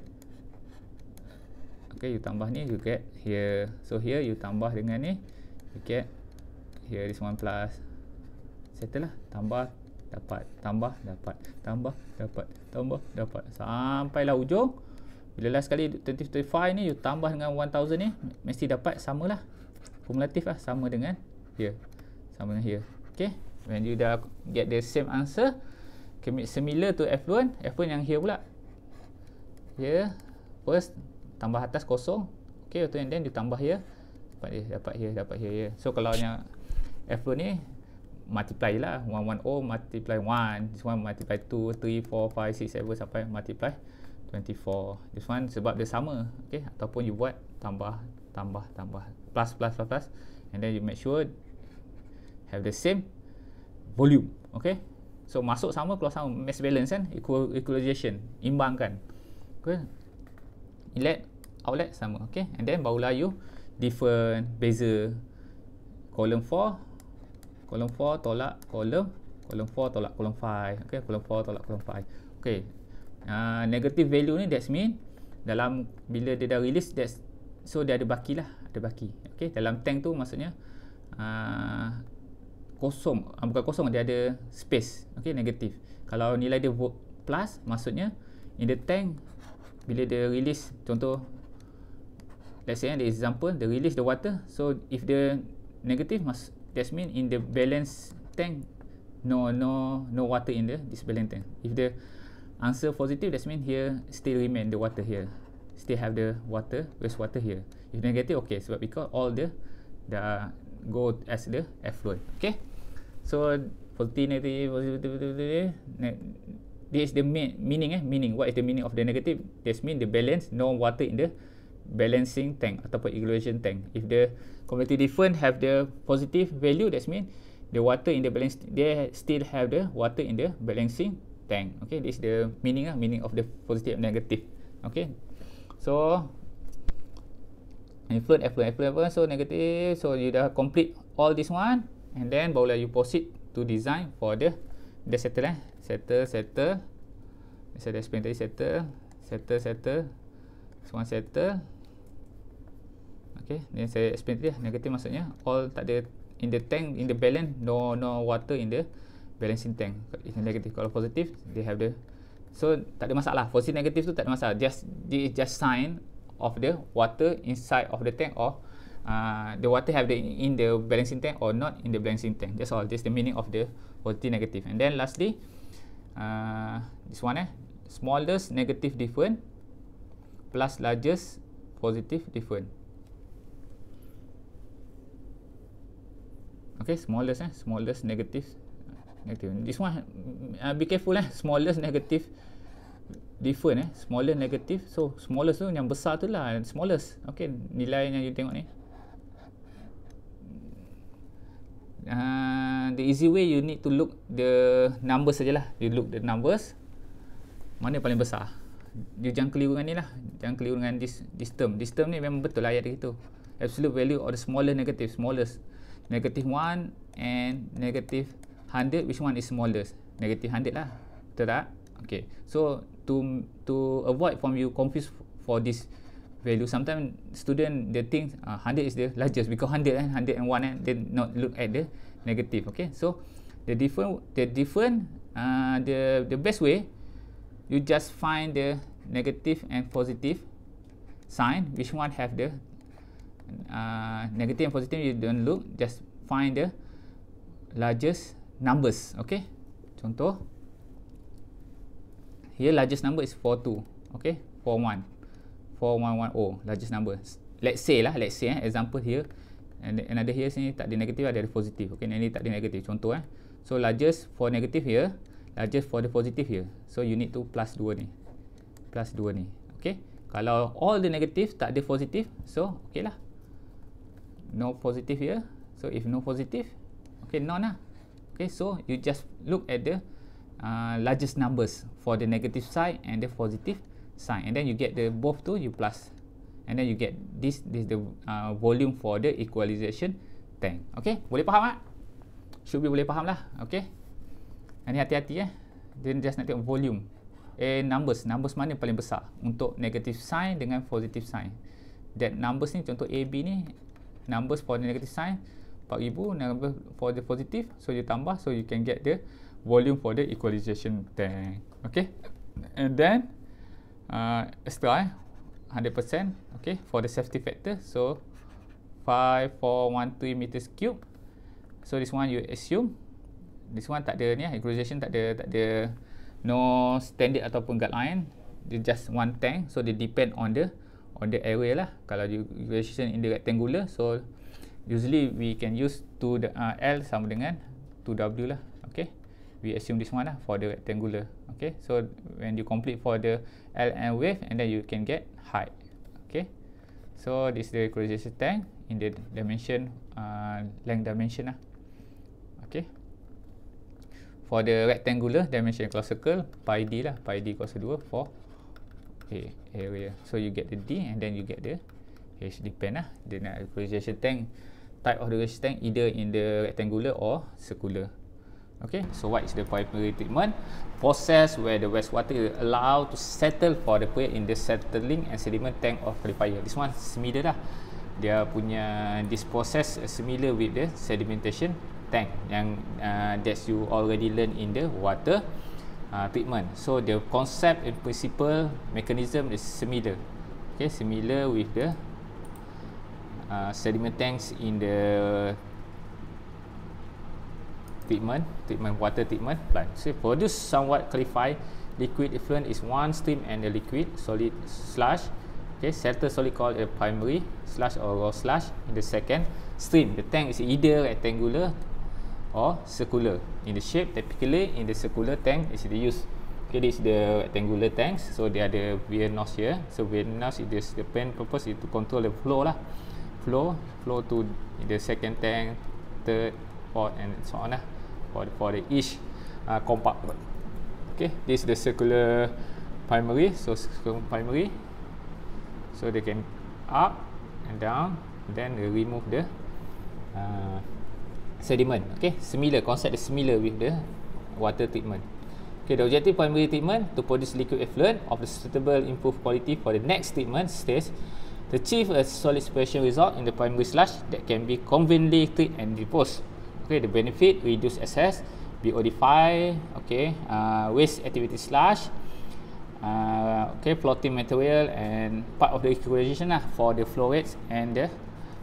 okay you tambah ni you get here. So here you tambah dengan ni you get here this one plus settle lah. Tambah dapat tambah dapat tambah dapat tambah dapat. Sampailah ujung bila last sekali 2035 ni you tambah dengan 1000 ni mesti dapat samalah kumulatif lah sama dengan here. Sama dengan here. Okay? When you dah get the same answer similar to F1 F1 yang here pula. Here first tambah atas kosong. Okay tu and then you tambah here. Dapat here dapat here dapat here, here. so kalau yang F1 ni multiply lah. 110 multiply 1 this one multiply 2 3 4 5 6 7 sampai multiply 24 this one sebab dia sama okay? Ataupun you buat tambah tambah tambah. Plus plus plus plus. And then you make sure have the same volume okay? So masuk sama keluar sama. Mass balance kan? Equal equalization. Imbangkan. Okay. Inlet outlet sama okay? And then barulah you different beza. Column 4 column 4 tolak column column 4 tolak column 5 okay? Column 4 tolak column 5 okay uh, negative value ni that's mean dalam bila dia dah release that's so dia ada baki lah ada baki. Okay dalam tank tu maksudnya uh, kosong. Uh, bukan kosong dia ada space. Okey negatif kalau nilai dia plus maksudnya in the tank bila dia release contoh let's say the example the release the water so if the negative must that mean in the balance tank no no no water in the this balance tank. If the answer positive that mean here still remain the water here. Still have the water waste water here. If negative okay sebab because all the the go as the effluent okay? So positive negative positive this is the meaning eh? Meaning what is the meaning of the negative? This mean the balance no water in the balancing tank ataupun equalization tank. If the completely different have the positive value that mean the water in the balance they still have the water in the balancing tank. Okay this is the meaning ah meaning of the positive and negative. Okay so influence effluent effluent so negative so you dah complete all this one and then barulah you proceed to design for the the settle eh? Settle settle. Saya dah explain tadi settle settle settle. Semua settle. Okay ni saya explain tadi negatif maksudnya all tak ada in the tank in the balance no no water in the balancing tank if negative kalau positif they have the so tak ada masalah positif negatif tu tak ada masalah just just sign of the water inside of the tank or uh, the water have the in the balancing tank or not in the balancing tank. That's all. That's the meaning of the positive negative. And then lastly, uh, this one eh, smallest negative difference plus largest positive difference. Okay, smallest eh, smallest negative. Negative. This one, uh, be careful eh, smallest negative different eh, smaller negative. So smallest tu yang besar tu lah, smallest. Okay, nilai yang you tengok ni. Uh, the easy way you need to look the numbers sajalah. You look the numbers. Mana paling besar? You jangan keliru dengan ni lah. Jangan keliru dengan this, this term. This term ni memang betul ayat dia gitu. Absolute value of the smaller negative, smallest. Negative 1 and negative 100, which one is smallest? Negative 100 lah. Betul tak? Okay. So, to to avoid from you confuse for this value sometimes student they think uh, 100 is the largest because 100 and 100 and 1 and they not look at the negative okay so the different the different uh, the the best way you just find the negative and positive sign which one have the uh, negative and positive you don't look just find the largest numbers okay? Contoh here largest number is 42 okay? 41 4110 largest number. Let's say lah let's say eh, example here and another here sini tak ada negatif ada positif okay? Ini tak ada negatif contoh eh. So largest for negative here largest for the positive here. So you need to plus 2 ni plus 2 ni okay? Kalau all the negative tak ada positif so okay lah. No positive here so if no positive okay none lah okay so you just look at the uh, largest numbers for the negative side and the positive sign and then you get the both two you plus. And then you get this this the uh, volume for the equalization tank. Okay boleh faham tak? Should be boleh faham lah. Okay. Ini hati-hati eh. Then just nak tengok volume. Eh numbers. Numbers mana paling besar untuk negative sign dengan positive sign? That numbers ni contoh AB ni numbers for the negative sign 4000 number for the positive so you tambah so you can get the volume for the equalization tank. Okay? And then uh, extra eh? 100% okay for the safety factor. So 5413 meters cube. So this one you assume this one tak ada ni eh, equalization tak ada tak ada no standard ataupun guideline. They just one tank so they depend on the on the area lah. Kalau you equalization in the rectangular so usually we can use 2 uh, L sama dengan 2W lah okay? We assume this one lah for the rectangular okay? So when you complete for the L and width and then you can get height okay? So this is the equalization tank in the dimension uh, length dimension lah okay? For the rectangular dimension kalau circle pi d lah pi d kuasa 2 for a area. So you get the d and then you get the h depend lah. The equalization tank type of the tank either in the rectangular or circular Okay, so what is the primary treatment? Process where the wastewater is allowed to settle for the period in the settling and sediment tank of clarifier. This one similar lah. Dia punya this process similar with the sedimentation tank yang uh, that you already learn in the water uh, treatment. So the concept and principle mechanism is similar. Okay, similar with the uh, sediment tanks in the treatment, treatment water treatment plant. So produce somewhat clarified liquid effluent is one stream and a liquid solid slush. Okay, settle solid called a primary slush or raw slush in the second stream. The tank is either rectangular or circular in the shape. Typically, in the circular tank is the use. Okay, this is the rectangular tanks. So they are the nose here. So nose is the main purpose is to control the flow lah. Flow, flow to the second tank, third, fourth, and so on lah for for the each uh, compartment. Okay, this is the circular primary. So circular primary. So they can up and down, then they remove the uh, sediment. Okay, similar concept is similar with the water treatment. Okay, the objective primary treatment to produce liquid effluent of the suitable improved quality for the next treatment stage to achieve a solid separation result in the primary slush that can be conveniently treated and disposed okay the benefit reduce access BOD5 okay uh, waste activity slash uh, okay floating material and part of the equalization lah for the flow rates and the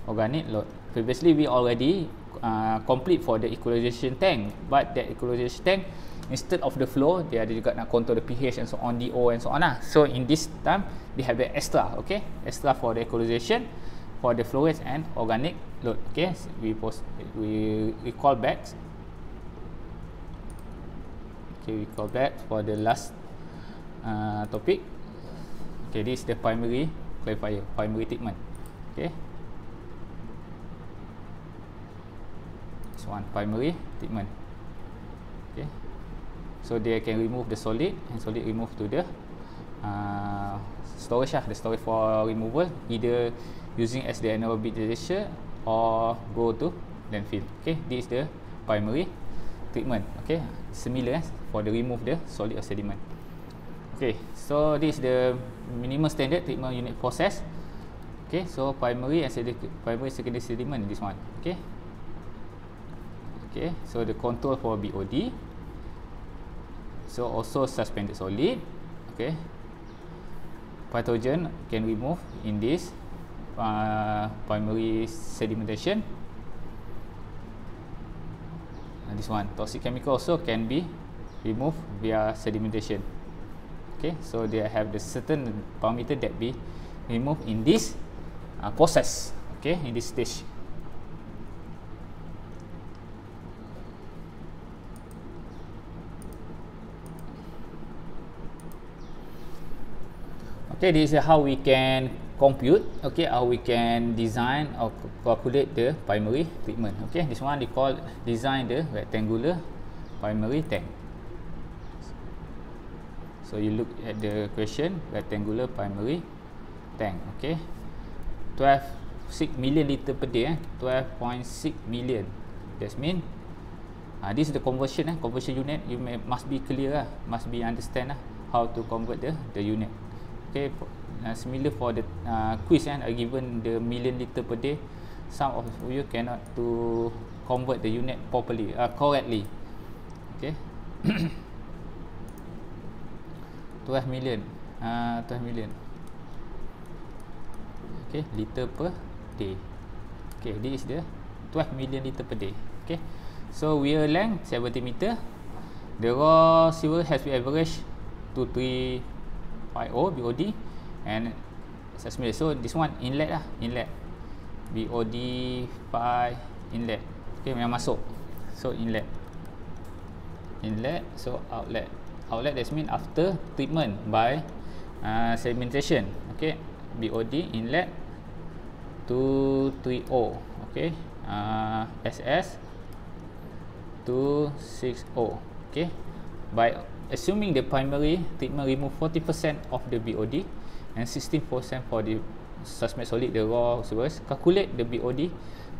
organic load. Previously we already uh, complete for the equalization tank but that equalization tank instead of the flow dia ada juga nak control the pH and so on DO and so on lah. So in this time they have the extra okay? Extra for the equalization for the flow rate and organic load okay? We post we recall back. Okay we call back for the last uh, topic. Okay this is the primary clarifier primary treatment okay? This one primary treatment okay so they can remove the solid and solid remove to the uh, storage lah. The storage for removal either using as the anaerobic digestion or go to landfill. Okay this is the primary treatment. Okay similar eh, for the remove the solid or sediment. Okay so this is the minimum standard treatment unit process. Okay so primary and secondary primary secondary sediment this one. Okay. Okay so the control for BOD so also suspended solid okay. Pathogen can remove in this uh, primary sedimentation? Uh, this one toxic chemical also can be removed via sedimentation okay. So they have the certain parameter that be removed in this uh, process okay in this stage okay this is how we can compute okay how we can design or calculate the primary treatment. Okay this one they call design the rectangular primary tank. So you look at the question rectangular primary tank okay. 12 6 million liter per day eh. 12.6 million. That mean uh, this is the conversion eh. Conversion unit you may, must be clear lah must be understand lah how to convert the the unit okay uh, similar for the uh, quiz kan are given the million liter per day some of you cannot to convert the unit properly uh, correctly okay? (coughs) 12 million uh, 12 million okay liter per day okay this is the 12 million liter per day okay? So weir length 70 meter the raw sewer has been average to 3 50 BOD and suspended. So this one inlet lah, inlet. BOD 5 inlet. Okay, yang masuk. So inlet. Inlet, so outlet. Outlet that mean after treatment by uh, sedimentation. Okay, BOD inlet 230. Okay, uh, SS 260. Okay, by assuming the primary treatment remove 40% of the BOD and 16% for the suspect solid the raw sewers calculate the BOD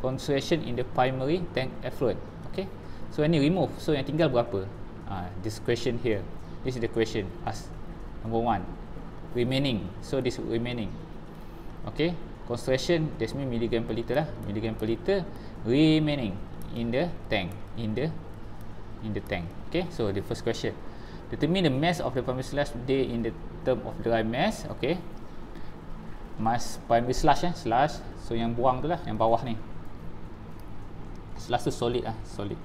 concentration in the primary tank effluent okay? So ini remove so yang tinggal berapa? Uh, this question here. This is the question. Ask number one remaining. So this remaining okay? Concentration that's mean milligram per liter lah. Milligram per liter remaining in the tank in the in the tank okay? So the first question determine the mass of the primary slash day in the term of dry mass okay? Mass primary slash eh slash. So yang buang tu lah yang bawah ni. Slash tu solid lah solid.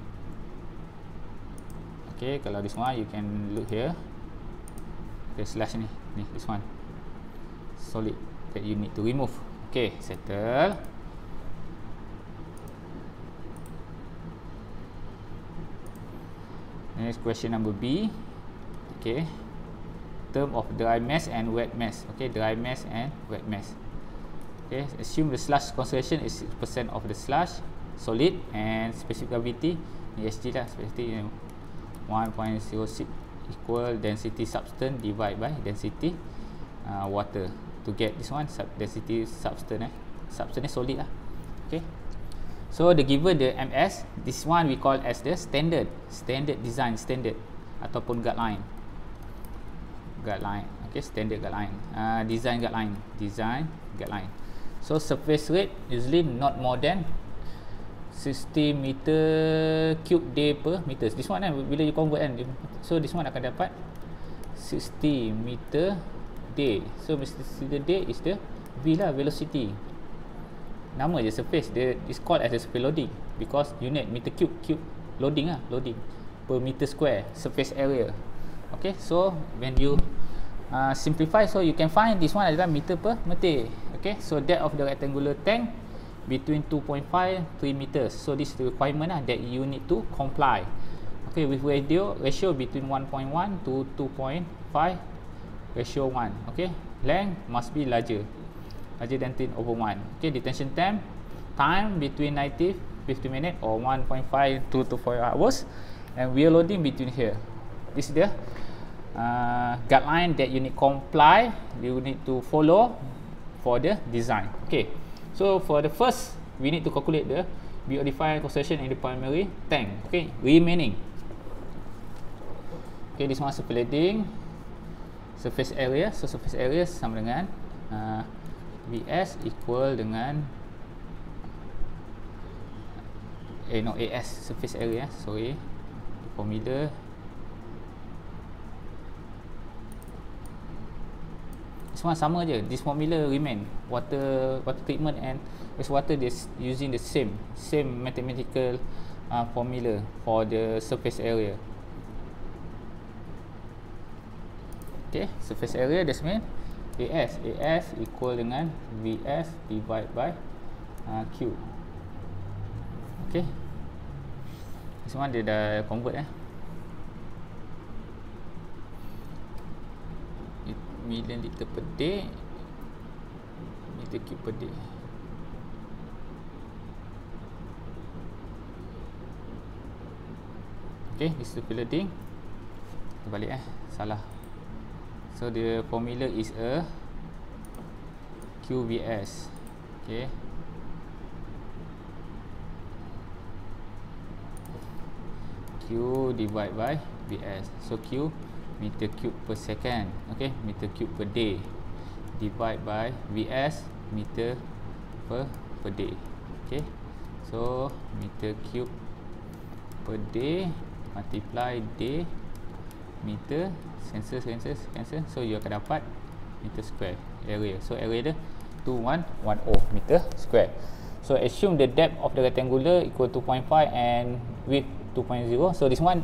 Okay kalau this one you can look here. Okay slash ni ni this one. Solid that you need to remove. Okay settle. Next question number B okay. Term of dry mass and wet mass. Okay dry mass and wet mass. Okay assume the slush concentration is 6% of the slush solid and specific gravity ESG lah specific 1.06 equal density substance divide by density uh, water. To get this one sub density substance eh? Substance solid lah. Okay. So the given the ms this one we call as the standard standard design standard ataupun guideline guideline. Okay standard guideline. Uh, design guideline. Design guideline. So surface rate usually not more than 60 meter cube day per meters this one kan bila you convert kan so this one akan dapat 60 meter day. So meter day is the v lah velocity. Nama je surface. Dia is called as a surface loading because unit meter cube cube loading lah loading per meter square surface area okay so when you uh, simplify so you can find this one adalah meter per meter okay so depth of the rectangular tank between 2.5 3 meters. So this is the requirement lah that you need to comply. Okay with radio ratio between 1.1 to 2.5 ratio 1 okay length must be larger larger than 10 over 1 okay detention time time between 90 50 minutes or 1.5 to 4 hours. And wheel loading between here this is the uh, guideline that you need comply you need to follow for the design okay So for the first, we need to calculate the BO defined concession in the primary tank. Okay, remaining. Okay, this one superlating surface area. So surface area sama dengan uh, VS equal dengan eh no AS surface area. Sorry, formula semua sama je. This formula remain. Water water treatment and wastewater they using the same same mathematical uh, formula for the surface area. Okay surface area that's mean AS AS equal dengan VS divide by uh, Q. Okay. Semua dia dah convert eh million liter per day meter cube per day. Ok this is the piloting balik eh. Salah. So the formula is a QVS ok Q divide by VS so Q meter cube per second. Okay meter cube per day. Divide by vs meter per per day. Okay so meter cube per day multiply day meter sensor sensor sensor. So you akan dapat meter square. Area so area dia 2110 meter square. So assume the depth of the rectangular equal 2.5 and width 2.0 so this one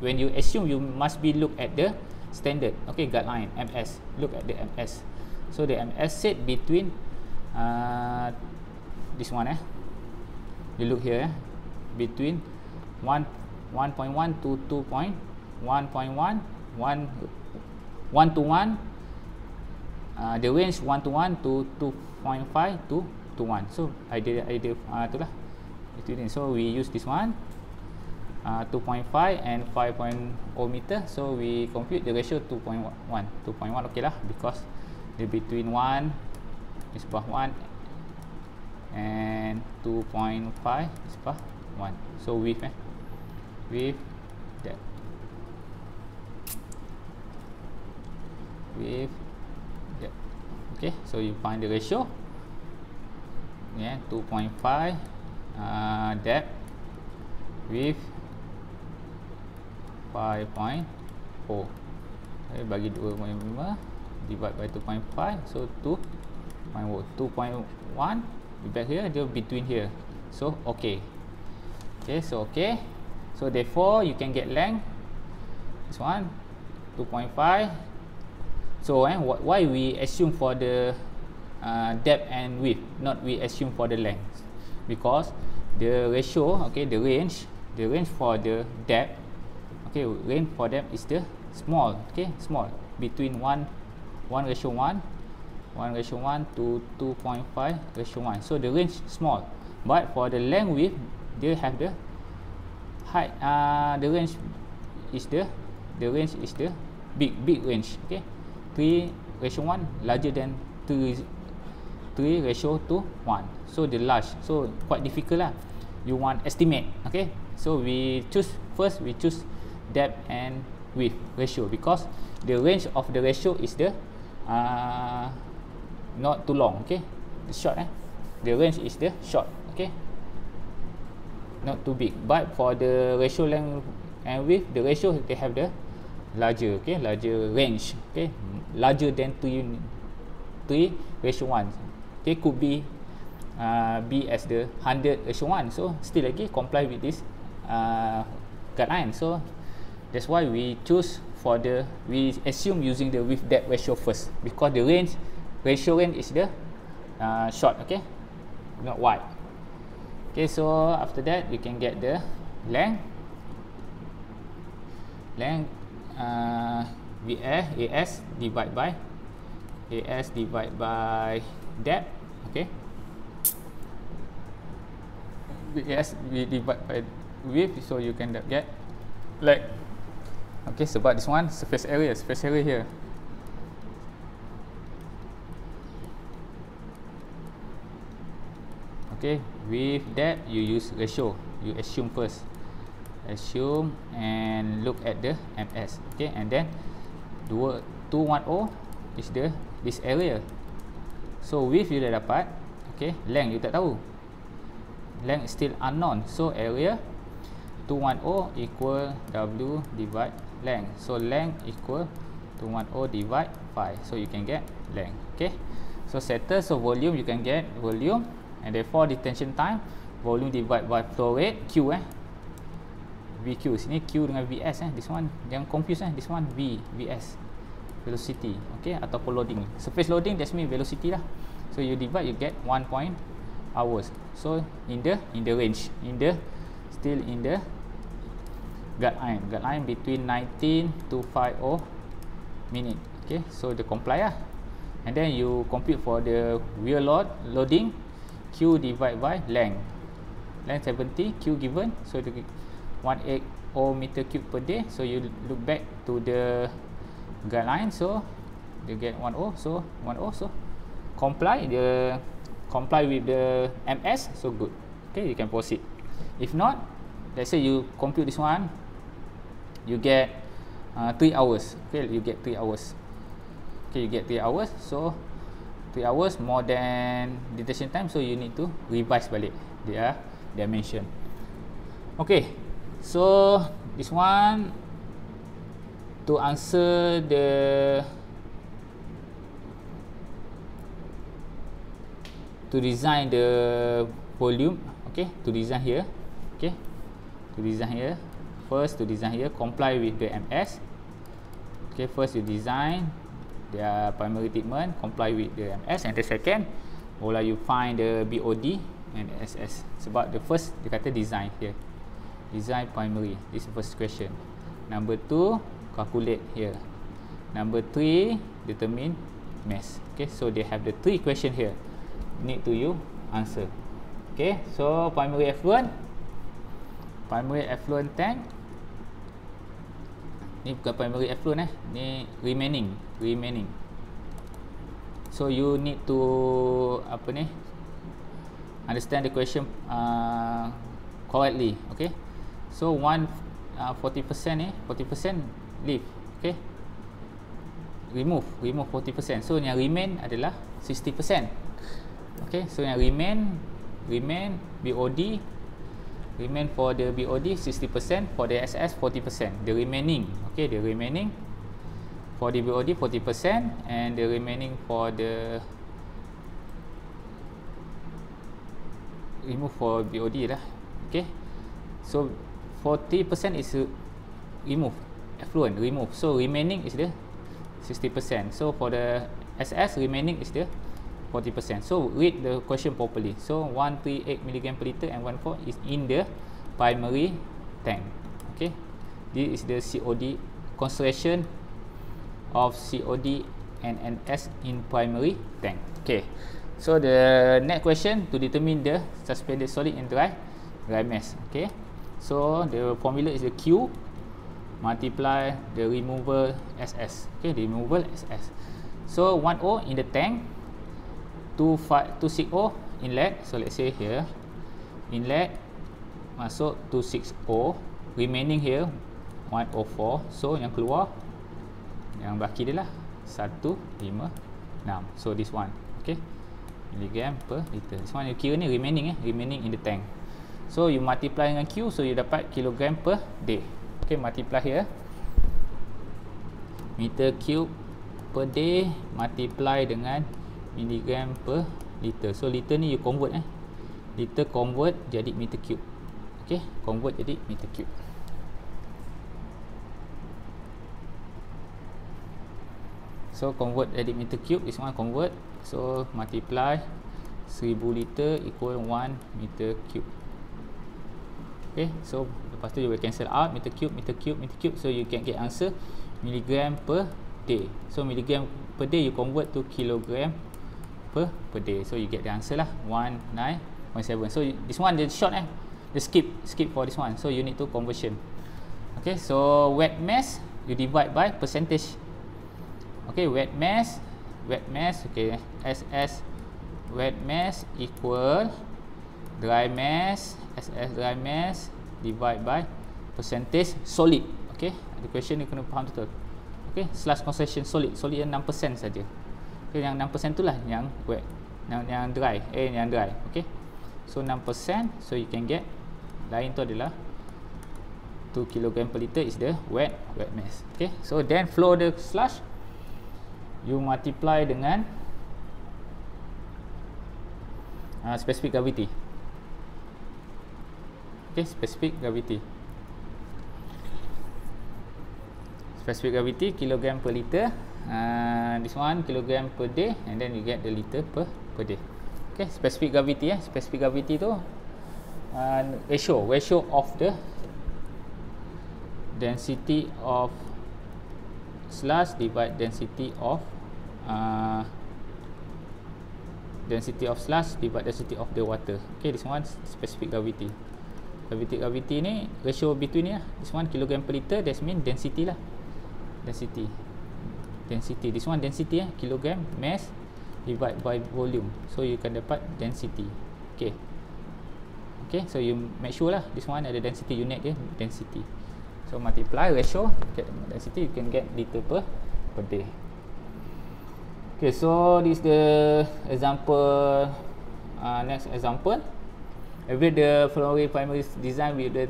when you assume you must be look at the standard okay guideline ms look at the ms so the ms said between uh, this one eh you look here eh? between 1 1.1 to 2.1.1 1 1 to 1 uh, the range 1 to 1 to 2.5 to to 1 so idea idea uh, itulah itu so we use this one uh, 2.5 and 5.0 meter. So we compute the ratio 2.1 2.1 okay lah because the between 1 is above 1 and 2.5 is above 1 so with eh with that. With that. Okay so you find the ratio. Yeah 2.5 uh, depth with 5.4 okay, bagi 2.5 divide by 2.5 so 2.1 2.1 back here dia between here. So okay. Okay so okay. So therefore you can get length. This one 2.5 so eh, why we assume for the uh, depth and width not we assume for the length? Because the ratio okay the range the range for the depth okay range for them is the small okay small between 1 1 ratio 1 1 ratio 1 to 2.5 ratio 1 so the range small but for the length width they have the height uh, the range is the the range is the big big range okay. 3 ratio 1 larger than 3 3 ratio to 1 so the large so quite difficult lah. You want estimate okay. So we choose first we choose depth and width ratio. Because the range of the ratio is the uh, not too long okay? The short eh? The range is the short okay? Not too big. But for the ratio length and width the ratio they have the larger okay? Larger range okay? Larger than 3 3 ratio 1 okay could be uh, be as the 100 ratio 1 so still lagi comply with this uh, guideline. So that's why we choose for the we assume using the width depth ratio first. Because the range ratio range is the uh, short okay? Not wide. Okay so after that you can get the length. Length uh, VS AS divide by AS divide by depth okay? AS we divide by width so you can get like okay sebab this one surface area surface area here. Okay with that you use ratio. You assume first. Assume and look at the ms okay and then 210 is the this area. So width you dah dapat okay length you tak tahu. Length still unknown. So area 210 equal w divide length. So length equal 210 divide 5 so you can get length okay? So settle so volume you can get volume. And therefore detention time volume divide by flow rate Q eh? VQ sini Q dengan VS eh? This one jangan confuse eh? This one V VS. Velocity okay? Ataupun loading. Surface loading that's mean velocity lah. So you divide you get 1 point hours. So in the in the range. In the still in the guideline guideline between 19 to 50 minute. Okay so the comply lah. And then you compute for the wheel load loading Q divide by length. Length 70 Q given. So the 180 meter cube per day. So you look back to the guideline so you get 10 so 10 so comply. The comply with the MS so good. Okay you can proceed. If not let's say you compute this one you get uh, 3 hours. Okay you get 3 hours. Okay you get 3 hours. So 3 hours more than detention time. So you need to revise balik dia dimension okay so this one to answer the to design the volume. Okay to design here. Okay to design here first to design here comply with the ms okay first you design their primary treatment comply with the MS and the second mula you find the BOD and SS sebab the first dia kata design here. Design primary this is first question. Number two calculate here. Number three determine mass. Okay so they have the three question here. Need to you answer. Okay so primary effluent primary effluent tank ni bukan primary effluent eh. Ni remaining remaining. So you need to apa ni understand the question uh, correctly okay? So one uh, 40% eh 40% leave okay? Remove remove 40% so yang remain adalah 60% okay? So yang remain remain BOD remain for the BOD 60% for the SS 40% the remaining okay the remaining for the BOD 40% and the remaining for the remove for BOD lah okay. So 40% is remove effluent remove. So remaining is the 60% so for the SS remaining is the 40%. So read the question properly. So 138 mg per liter and 14 is in the primary tank. Okay. This is the COD concentration of COD and NS in primary tank. Okay. So the next question to determine the suspended solid and dry dry mass. Okay. So the formula is the Q multiply the removal SS. Okay, the removal SS. So 1O in the tank 260 inlet. So let's say here inlet masuk 260 remaining here 104 so yang keluar yang baki dia lah 156 so this one okay? Milligram per liter. This one you kira ni remaining eh? Remaining in the tank. So you multiply dengan Q so you dapat kilogram per day. Okay multiply here. Meter cube per day multiply dengan miligram per liter. So liter ni you convert eh. Liter convert jadi meter cube. Okay, convert jadi meter cube. so convert edit meter cube this one convert so multiply 1000 liter equal 1 meter cube okay so lepas tu you will cancel out meter cube meter cube meter cube so you can get answer milligram per day so milligram per day you convert to kilogram per per day. So you get the answer lah. 1917 so this one the short eh? The skip skip for this one. So you need to conversion. Okay so wet mass you divide by percentage. Okay wet mass wet mass okay ss wet mass equal dry mass ss dry mass divide by percentage solid. Okay the question ni kena faham betul. Okay slash concentration solid. Solid yang 6% saja okay yang 6% tu lah yang wet. Yang, yang dry. Eh yang dry. Okay. So 6% so you can get lain tu adalah 2 kg per liter is the wet wet mass. Okay. So then flow the slush. You multiply dengan uh, specific gravity. Okay specific gravity. Specific gravity kilogram per liter uh, this one kilogram per day and then you get the liter per per day. Okay specific gravity eh? Specific gravity tu uh, ratio ratio of the density of slush divide density of uh, density of slush divide density of the water. Okay this one specific gravity. Gravity gravity ni ratio between ni lah. This one kilogram per liter that's mean density lah. Density density. This one density eh kilogram mass divide by volume. So you can dapat density. Okay. Okay so you make sure lah this one ada density unit dia density. So multiply ratio get density you can get liter per per day. Okay, so this the example. Uh, next example. Evaluate the flow rate primary design with the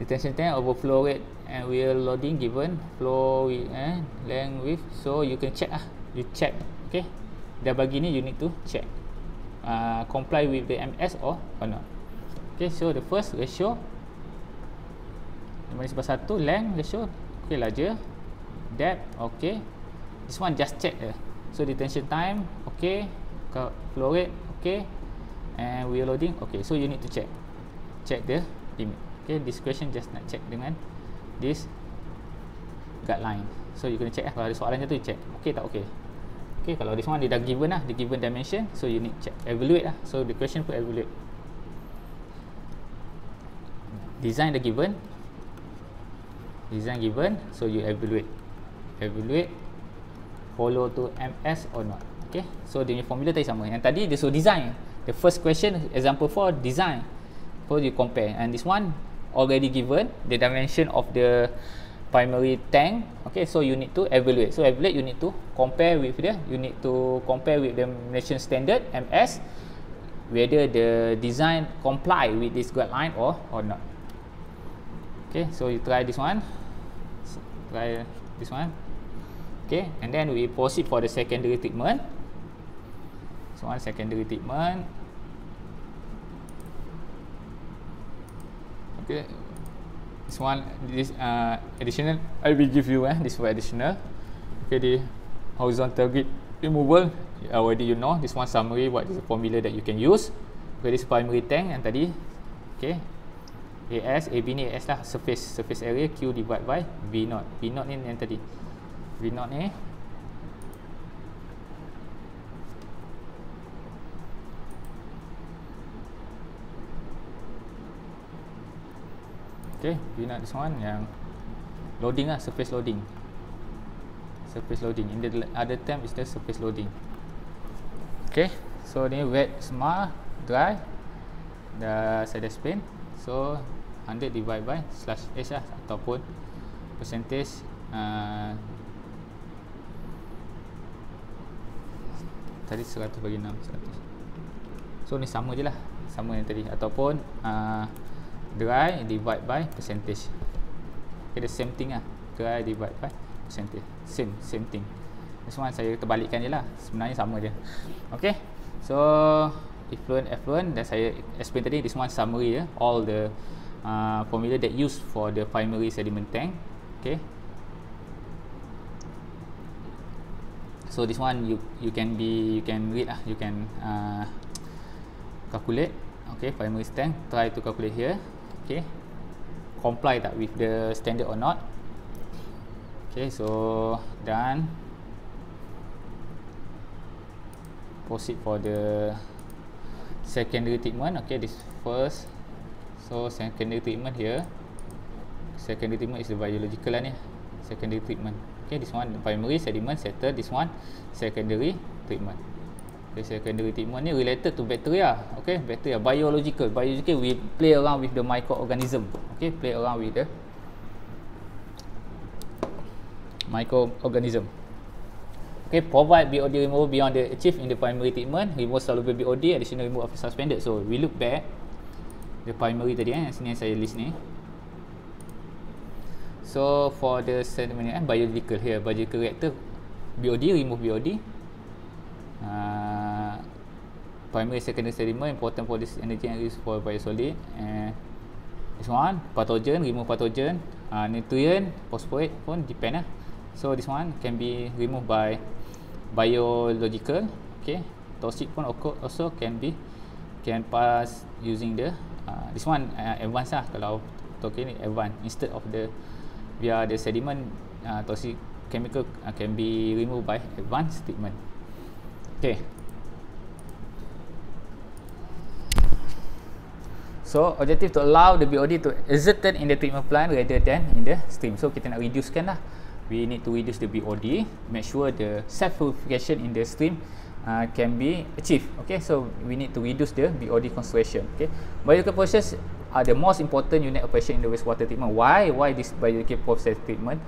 detention tank overflow rate and wheel loading given flow eh, length with. So you can check ah, you check. Okay, dah bagi ni you need to check. Uh, comply with the MS or or not. Okay, so the first ratio. Nombor sebab satu length ratio. Okay je. Depth okay. This one just check je. So detention time okay. Flow rate okay. And wheel loading okay. So you need to check. Check the limit. Okay. This question just nak check dengan this guideline. So you kena check lah. Kalau ada soalan tu check. Okay tak okay. Okay. Kalau this one dia dah given lah. Dia given dimension. So you need check. Evaluate lah. So the question pun evaluate. Design the given. Design given. So you evaluate. Evaluate follow to MS or not. Okay. So dia punya formula tadi sama. Yang tadi dia suruh design. The first question example for design. So you compare. And this one already given the dimension of the primary tank. Okay. So you need to evaluate. So evaluate you need to compare with dia. You need to compare with the nation standard MS whether the design comply with this guideline or or not. Okay. So you try this one. Try this one okay and then we proceed for the secondary treatment so one secondary treatment okay this one this uh, additional I will give you eh this for additional. Okay the horizontal grid removal already you know this one summary what is the formula that you can use. Okay this primary tank yang tadi okay. AS, AB ni AS lah surface surface area Q divide by V naught. V naught ni yang tadi. V naught ni Okay, V naught this one yang loading lah, surface loading. Surface loading. In the other term is the surface loading. Okay, so ni wet semua dry. Dah saya dah explain so 100 divide by slash h lah ataupun percentage uh, tadi 100 bagi 6 100 so ni sama je lah. Sama yang tadi. Ataupun uh, dry divide by percentage. Okay, the same thing lah. Dry divide by percentage. Same same thing. This one saya terbalikkan je lah. Sebenarnya sama je. Ok so effluent effluent dan saya explain tadi this one summary ya all the uh, formula that used for the primary sediment tank. Okay. So this one you you can be you can read lah. You can uh, calculate. Okay primary strength try to calculate here okay. Comply tak with the standard or not? Okay so done. Proceed for the secondary treatment. Okay this first. So secondary treatment here. Secondary treatment is the biological lah ni. Secondary treatment. Okay this one primary sediment settle. This one secondary treatment okay, secondary treatment ni related to bacteria okay? Bacteria biological. Biological we play around with the microorganism okay? Play around with the microorganism. Okay provide BOD removal beyond the achieved in the primary treatment remove soluble BOD additional remove of suspended. So we look back the primary tadi eh? Sini saya list ni. So for the sediment eh? Biological here biological reactor. BOD remove BOD uh, primary secondary sediment important for this energy and use for biosolid and this one pathogen remove pathogen uh, nutrient phosphate pun depend lah. So this one can be removed by biological okay. Toxic pun also can be can pass using the uh, this one uh, advanced lah. Kalau token ni advanced instead of the via the sediment uh, toxic chemical uh, can be removed by advanced treatment. Okay So objective to allow the BOD to exerted in the treatment plant rather than in the stream. So kita nak reducekan lah. We need to reduce the BOD. Make sure the self purification in the stream uh, can be achieved. Okay, so we need to reduce the BOD concentration. Okay, biological process are the most important unit operation in the wastewater treatment. Why? Why this biological process treatment?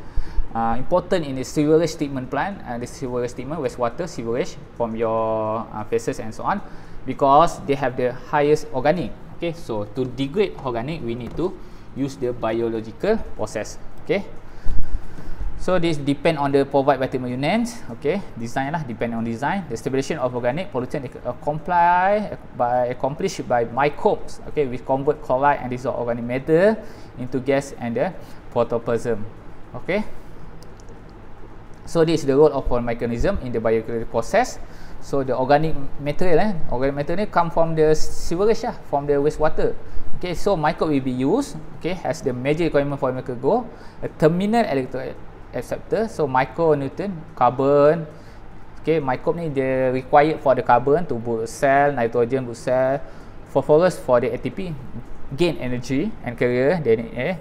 Uh, important in the sewerage treatment plant and uh, the sewerage treatment wastewater sewerage from your uh, faces and so on because they have the highest organic okay so to degrade organic we need to use the biological process. Okay? So this depend on the provide vitamin units. Okay? Design lah depend on design. The stabilization of organic pollutant uh, comply by accomplished by microbes. Okay? We convert chloride and dissolved organic matter into gas and the protoplasm. Okay? So this is the role of one mechanism in the biological process So the organic material eh, organic material ni come from the sewerage lah, from the wastewater. Okay, so microbe will be used, okay, as the major requirement for micro go, a terminal electro acceptor. So micronutrient, carbon, okay, microbe ni dia required for the carbon to boost cell, nitrogen boost cell, phosphorus for the ATP, gain energy and carrier DNA. Eh.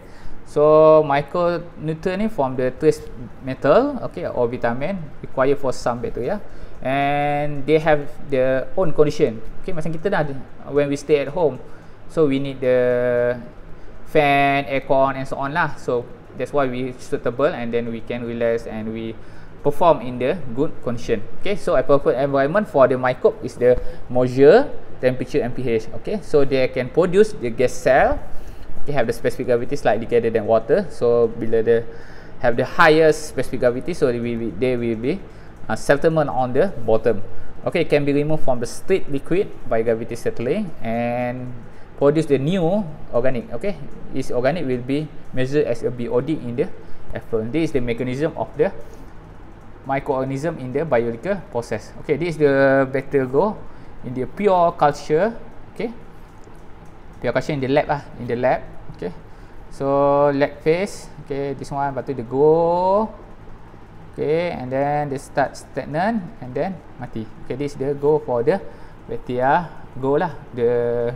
So micronutrient ni from the trace metal, okay, or vitamin required for some bacteria and they have their own condition. Okay macam kita dah when we stay at home. So we need the fan aircon and so on lah. So that's why we suitable and then we can relax and we perform in the good condition. Okay so appropriate environment for the microbe is the moisture temperature and pH. Okay so they can produce the gas cell. They have the specific gravity slightly greater than water. So bila they have the highest specific gravity so they will be, they will be uh, settlement on the bottom. Okay can be removed from the straight liquid by gravity settling and produce the new organic. Okay this organic will be measured as a BOD in the effluent. This is the mechanism of the microorganism in the biological process. Okay this is the bacterial go in the pure culture. Okay pure culture in the lab ah in the lab. Okay so lab phase. Okay this one batu the go okay and then they start stagnant and then mati. Okay this the go for the bacteria go lah. The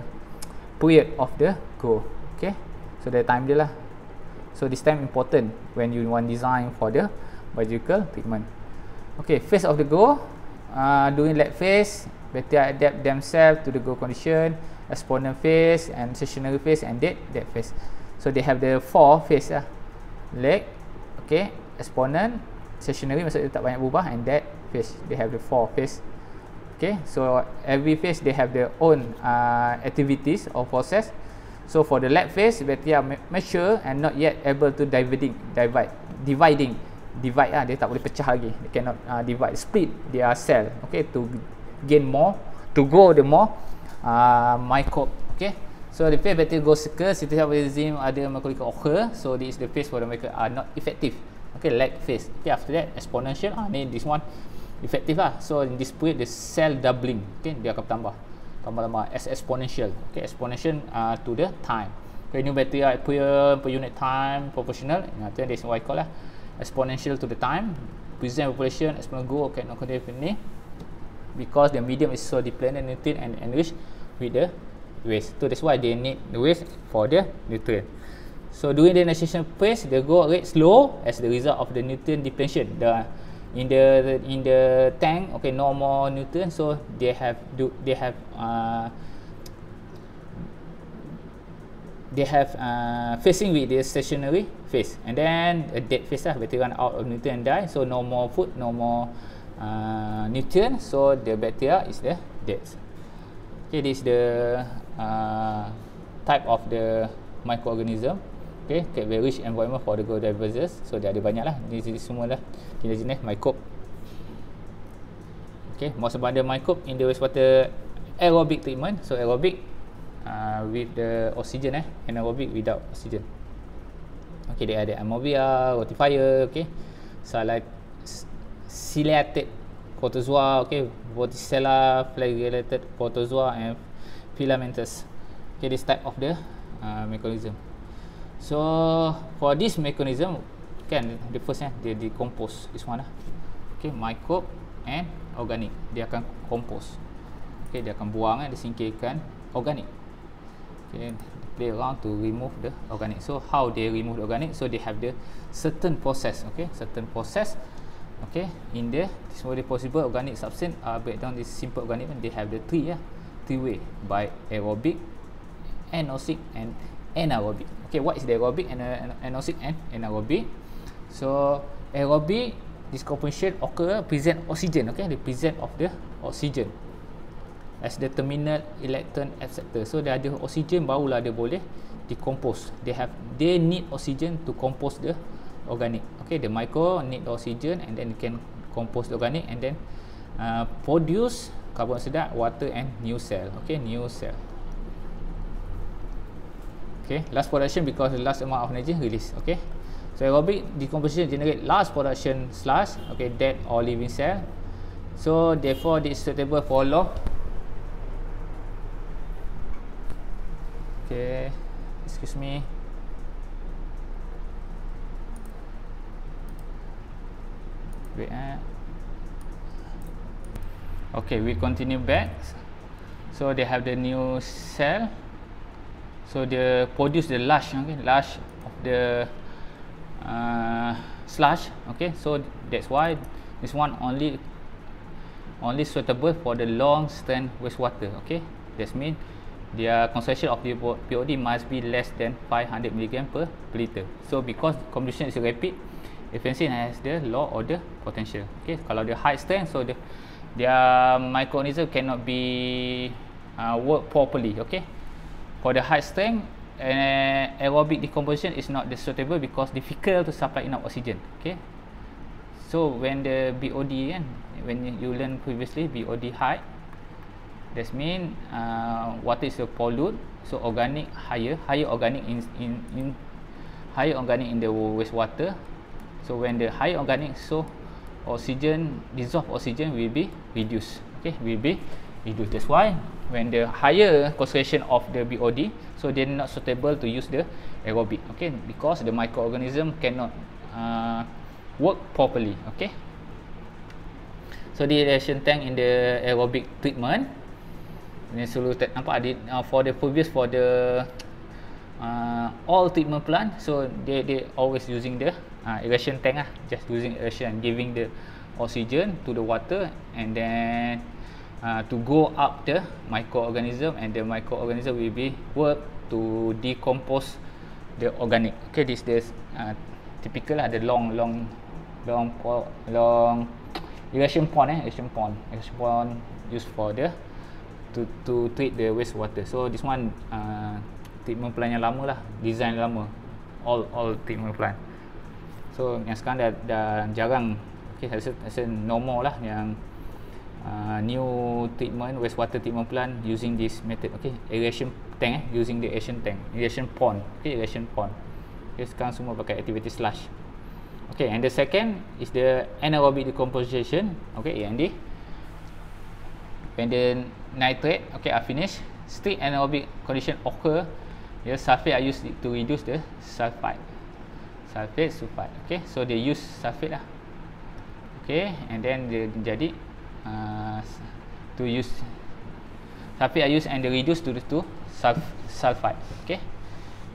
period of the go. Okay so the time dia lah. So this time important when you want design for the biological treatment. Okay phase of the go uh, during lag phase bacteria adapt themselves to the go condition exponent phase and stationary phase and dead dead phase. So they have the four phase lah leg okay exponent stationary maksudnya tak banyak berubah and that phase they have the four phase. Okay so every phase they have their own uh, activities or process. So for the lab phase bacteria mature and not yet able to dividing divide dividing. Divide lah dia tak boleh pecah lagi. They cannot uh, divide split their cell okay to gain more to grow the more uh, microbe okay. So the phase bacteria goes circle cytoplasm ada microbial occur. So this is the phase where the microbe are not effective okay lag phase okay after that exponential. Ah ni this one effective lah. So in this period the cell doubling. Okay dia akan tambah tambah-tambah. As exponential. Okay exponential uh, to the time. Okay new bacteria appear per unit time proportional. Nah, tu yang dia call lah. Exponential to the time. Present population exponential go okay not continue because the medium is so depleted nutrient and enriched with the waste. So that's why they need the waste for the nutrient So during the initiation phase, the growth rate slow as the result of the nutrient depletion. The in the in the tank, okay, no more nutrient, so they have do they have uh, they have uh, facing with the stationary phase, and then a dead phase lah, bacteria run out of nutrient and die. So no more food, no more uh, nutrient, so the bacteria is the dead. Okay, this is the uh, type of the microorganism okay get very rich environment for the grow diversity so dia ada banyak lah ni semua lah jenis-jenis microbe. Okay most abundant microbe in the wastewater aerobic treatment. So aerobic uh, with the oxygen eh? Anaerobic without oxygen. Okay dia ada amphibia rotifier okay? Salat ciliated protozoa okay? Vorticella flagellated protozoa and filamentous. Okay this type of the uh, mechanism So for this mechanism kan the first eh dia decompose this one lah. Okay, microbe and organic. Dia akan compose. Okay, dia akan buang eh dia singkirkan organic. Okay, play around to remove the organic. So how they remove the organic? So they have the certain process, okay? Certain process okay in the this way possible organic substance uh, break down this simple organic they have the three yeah three way by aerobic anaerobic and anaerobic. Okay what is the aerobic and anaerobic and anaerobic? So aerobic decomposition occur present oxygen okay? The present of the oxygen as the terminal electron acceptor. So dia ada oxygen barulah dia boleh decompose. They have they need oxygen to compose the organic okay? The micro need oxygen and then can compose the organic and then uh, produce carbon dioxide water and new cell okay? New cell okay last production because the last amount of energy release okay? So aerobic decomposition generate last production slash okay dead or living cell. So therefore this is suitable for law. Okay excuse me. Wait eh. Okay we continue back. So they have the new cell so dia produce the lush okay? Lush of the uh, slush okay? So that's why this one only only suitable for the long strength wastewater okay? That mean their concentration of the POD must be less than 500 mg per liter. So because combustion is rapid efficiency has the low order potential okay? Kalau dia high strength so the their microorganism cannot be uh, work properly okay for the high strength uh, aerobic decomposition is not the suitable because difficult to supply enough oxygen okay? So when the BOD kan when you learn previously BOD high that mean uh, water is pollute so organic higher higher organic in, in in higher organic in the wastewater. So when the higher organic so oxygen dissolved oxygen will be reduced okay? Will be reduced that's why when the higher concentration of the BOD so they're not suitable to use the aerobic okay? Because the microorganism cannot uh, work properly okay? So the aeration tank in the aerobic treatment ini selalu nampak di, uh, for the previous for the uh, all treatment plant so they they always using the uh, aeration tank ah just using aeration giving the oxygen to the water and then uh, to go up the microorganism and the microorganism will be work to decompose the organic. Okay this is uh, typical lah the long long long long irrigation pond eh irrigation pond. Irrigation pond used for the to to treat the wastewater. So this one uh, treatment plant yang lama lah design lama. All all treatment plant so yang sekarang dah, dah jarang. Okay rasa, rasa normal lah yang uh, new treatment wastewater treatment plant using this method okay aeration tank eh using the aeration tank aeration pond okay aeration pond okay sekarang semua pakai activity slush Okay, and the second is the anaerobic decomposition. Okay, AND. When the nitrate, okay, are finished, strict anaerobic condition occur. The sulfate are used to reduce the sulfide. Sulfate, sulfide. Okay, so they use sulfate lah. Okay, and then dia jadi uh, to use sulfate are used and they reduce to the to sulf sulfide. Okay,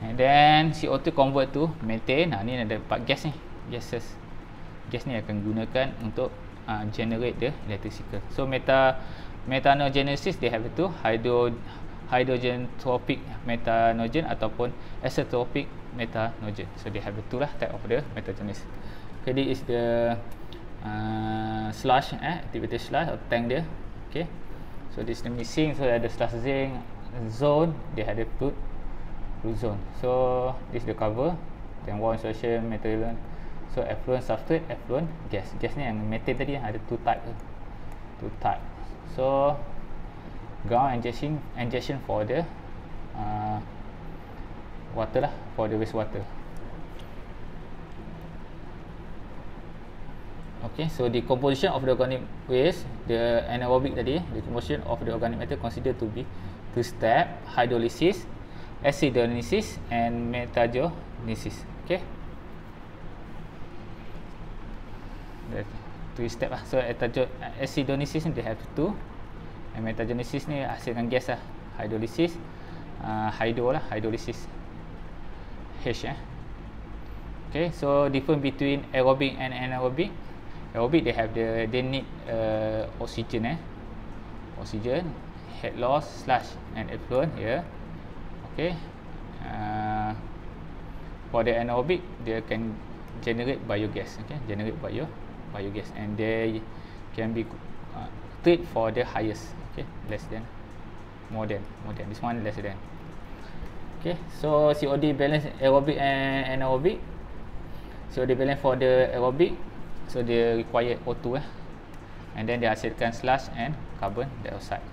and then CO2 convert to methane. Nah, ni ada empat gas ni gases gas ni akan gunakan untuk uh, generate the electrical so meta methanogenesis they have itu hydro hydrogen tropic methanogen ataupun azeotropic methanogen so they have itu lah type of the methanogenesis okay this is the uh, slush eh activity slush or tank dia. Okay. So this is missing so ada slush zinc zone they have the put zone. So this is the cover. Then one insertion material So effluent substrate, effluent gas. Gas ni yang methane tadi ada two type. Two type. So ground injection injection for the uh, water lah. For the waste Okay, so the composition of the organic waste, the anaerobic tadi, the composition of the organic matter considered to be two step, hydrolysis, acidolysis and metagenesis. Okay. the two step lah. So acidolysis ni they have two. And metagenesis ni hasilkan gas lah. Hydrolysis. Uh, hydro lah. Hydrolysis. H eh. Okay. So different between aerobic and anaerobic. Aerobic they have the they need uh, oxygen eh. Oxygen. Head loss slash and effluent here. Okay. Uh, for the anaerobic they can generate biogas. Okay. Generate biogas biogas and they can be uh, treat for the highest okay less than more than more than this one less than okay so COD balance aerobic and anaerobic they balance for the aerobic so they require O2 eh and then they hasilkan slush and carbon dioxide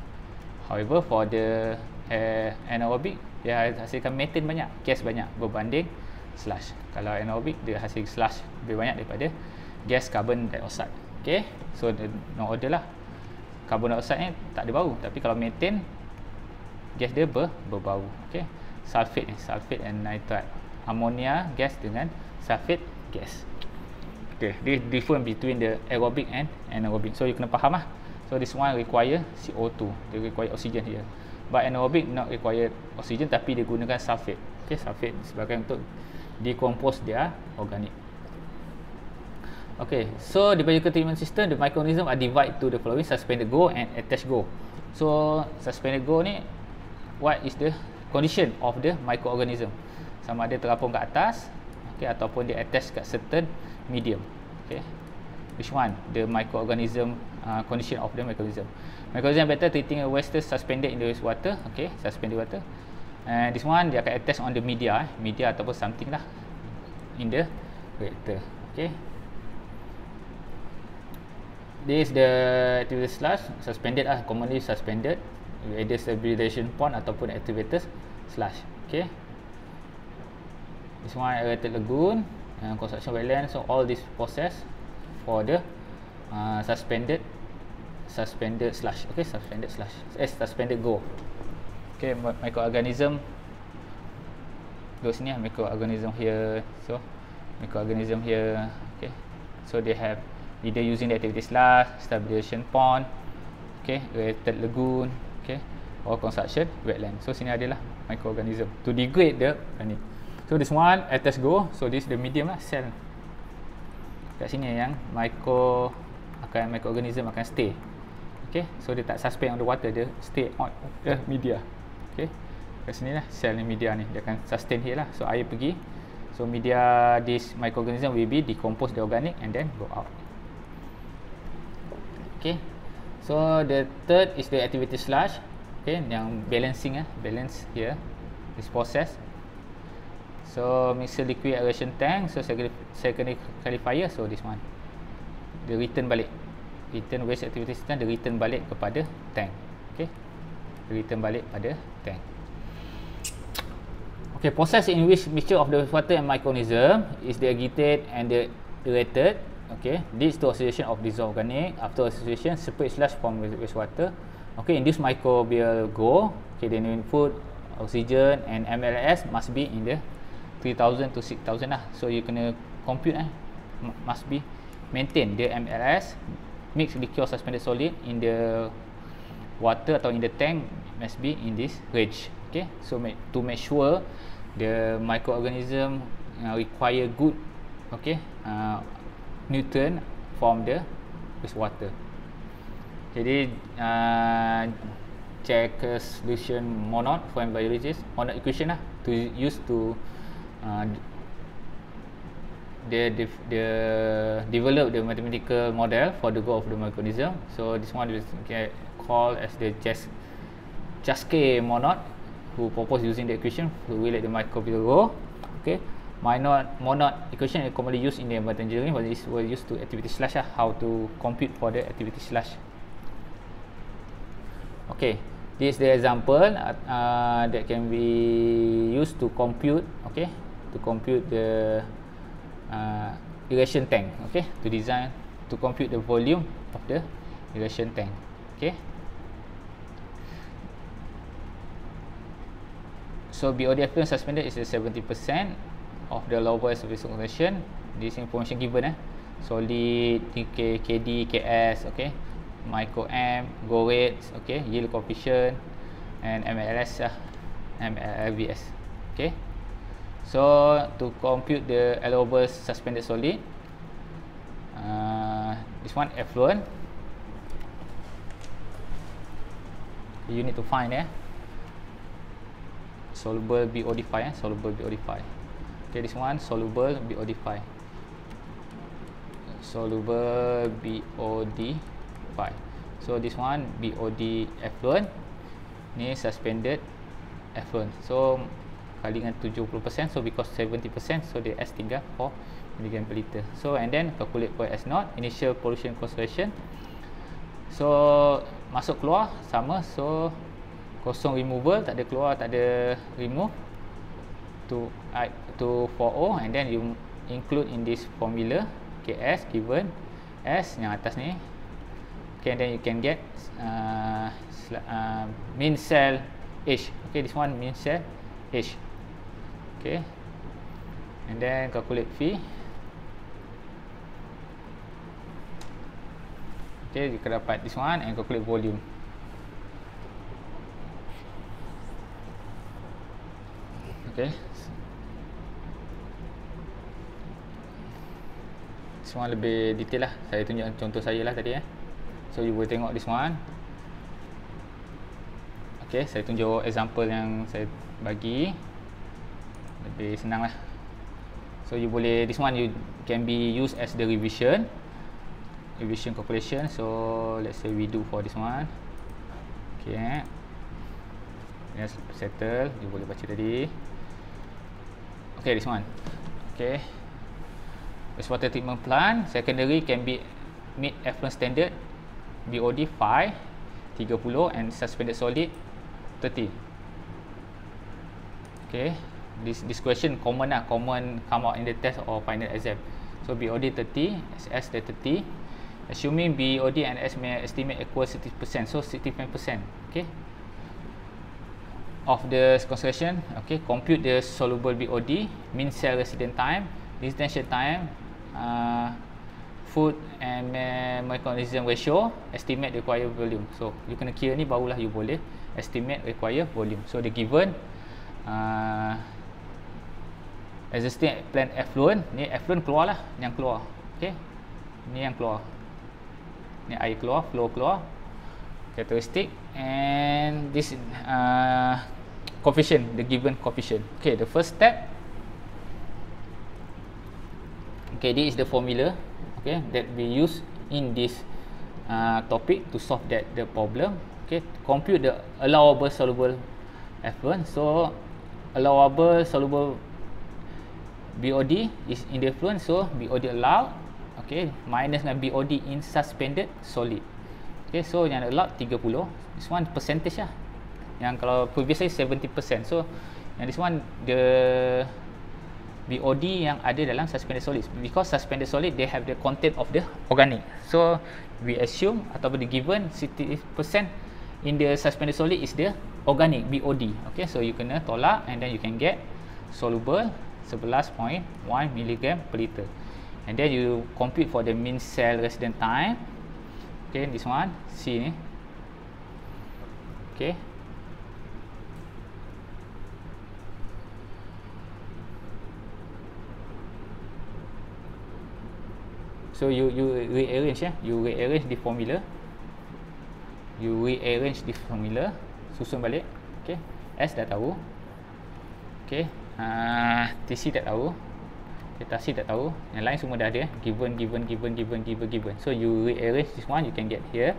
however for the uh, anaerobic dia hasilkan methane banyak gas banyak berbanding slush kalau anaerobic dia hasil slush lebih banyak daripada gas carbon dioxide. Okay, so the no order lah. Carbon dioxide ni tak ada bau, tapi kalau methane gas dia ber, berbau. Okay, sulfate ni, sulfate and nitrite. Ammonia gas dengan sulfate gas. Okay, this different between the aerobic and anaerobic. So you kena faham lah. So this one require CO2, dia require oxygen here. But anaerobic not require oxygen tapi dia gunakan sulfate. Okay, sulfate sebagai untuk decompose dia organik. Okay, so the biological treatment system, the microorganism are divided to the following suspended go and attached go. So suspended go ni, what is the condition of the microorganism? Sama ada terapung kat atas, okay, ataupun dia attach kat certain medium. Okay, which one? The microorganism uh, condition of the microorganism. Microorganism better treating a waste suspended in the waste water. Okay, suspended water. And this one dia akan attach on the media, eh, media ataupun something lah in the reactor. Okay this the activator slash suspended lah commonly suspended either stabilization pond ataupun activators slash okay this one aerated lagoon and construction wetland so all this process for the uh, suspended suspended slash okay suspended slash eh suspended go okay microorganism go sini lah microorganism here so microorganism here okay so they have either using the activity slash, stabilization pond, okay, related lagoon, okay, or construction wetland. So sini adalah microorganism to degrade the organic. So this one attach go. So this the medium lah cell. Kat sini yang micro akan microorganism akan stay. Okay, so dia tak suspend on the water, dia stay on the media. Okay, kat sini lah cell ni media ni dia akan sustain here lah. So air pergi. So media this microorganism will be decompose the organic and then go out. Okay. So the third is the activity slash. Okay, yang balancing eh, balance here. This process. So mixer liquid aeration tank. So second qualifier. So this one. The return balik. Return waste activity system. The return balik kepada tank. The return balik pada tank. Okay, process in which mixture of the water and microorganism is the agitate and the aerated okay leads to oxidation of dissolved organic after oxidation separate sludge from wastewater okay induced microbial growth okay then input oxygen and MLS must be in the 3000 to 6000 lah. So you kena compute eh. Must be maintain. The MLS mix liquid suspended solid in the water atau in the tank must be in this range. Okay? So make, to make sure the microorganism uh, require good okay uh, nutrient from the wastewater. Jadi uh, check solution monod for biologist monod equation lah to use to uh, the, the the develop the mathematical model for the growth of the microorganism. So this one is called as the Jaske monod who propose using the equation to relate the microbial growth okay? Monod monod equation is commonly used in the engineering but this was used to activity slash lah, how to compute for the activity slash. Okay this is the example uh, that can be used to compute okay to compute the uh, irrigation tank okay? To design to compute the volume of the irrigation tank okay? So BOD effluent suspended is 70% of the allowable surface concentration this information given eh? Solid K, KD KS okay? Micro M, go rates, okay, yield coefficient, and MLS lah, MLVS, okay. So to compute the allowable suspended solid, uh, this one effluent, you need to find eh, soluble BOD5 eh, soluble BOD5. Okay, this one soluble BOD5. Soluble BOD5 so this one BOD effluent ni suspended effluent so kali dengan 70% so because 70% so the S tinggal 4 mg per liter. So and then calculate for S not initial pollution concentration so masuk keluar sama. So kosong removal tak ada keluar tak ada remove. To to 4O and then you include in this formula KS given S yang atas ni. Okay and then you can get uh, uh, mean cell H. Okay this one mean cell H okay. And then calculate fee. Okay you can dapat this one and calculate volume. Okay. Semua lebih detail lah. Saya tunjuk contoh saya lah tadi eh. So you boleh tengok this one. Okay, saya tunjuk example yang saya bagi Lebih senang lah So you boleh, this one you can be used as the revision. Revision calculation. So let's say we do for this one. Okay. Yes, settle. You boleh baca tadi. Okay, this one. Okay. Wastewater treatment plant Secondary can be meet effluent standard BOD 5 30 and suspended solid 30 okay this this question common lah common come out in the test or final exam. So BOD 30 SS 30 assuming BOD and S may estimate equal 60% so 65% okay? Of the concentration okay compute the soluble BOD mean cell resident time detention time uh, food and microorganism ratio estimate required volume. So you kena kira ni barulah you boleh estimate required volume. So the given uh, existing plant effluent ni effluent keluar lah yang keluar ok ni yang keluar. Ni air keluar flow keluar. Characteristic and this uh, coefficient the given coefficient. Ok the first step. Ok this is the formula okay that we use in this uh, topic to solve that the problem. Okay compute the allowable soluble effluent. So allowable soluble BOD is in the effluent so BOD allowed okay minus dengan BOD in suspended solid. Okay so yang allowed 30 this one percentage lah. Yang kalau previously 70% so yang this one the BOD yang ada dalam suspended solid. Because suspended solid they have the content of the organic. So we assume ataupun the given 60% in the suspended solid is the organic BOD okay so you kena tolak and then you can get soluble 11.1 mg per liter. And then you compute for the mean cell residence time. Okay this one C ni. Okay. So you you rearrange ya, you rearrange the formula. You rearrange the formula, susun balik. Okay, S dah tahu. Okay, uh, TC tak tahu. Theta C tak tahu. Yang lain semua dah ada. Given, given, given, given, given, given. So you rearrange this one, you can get here.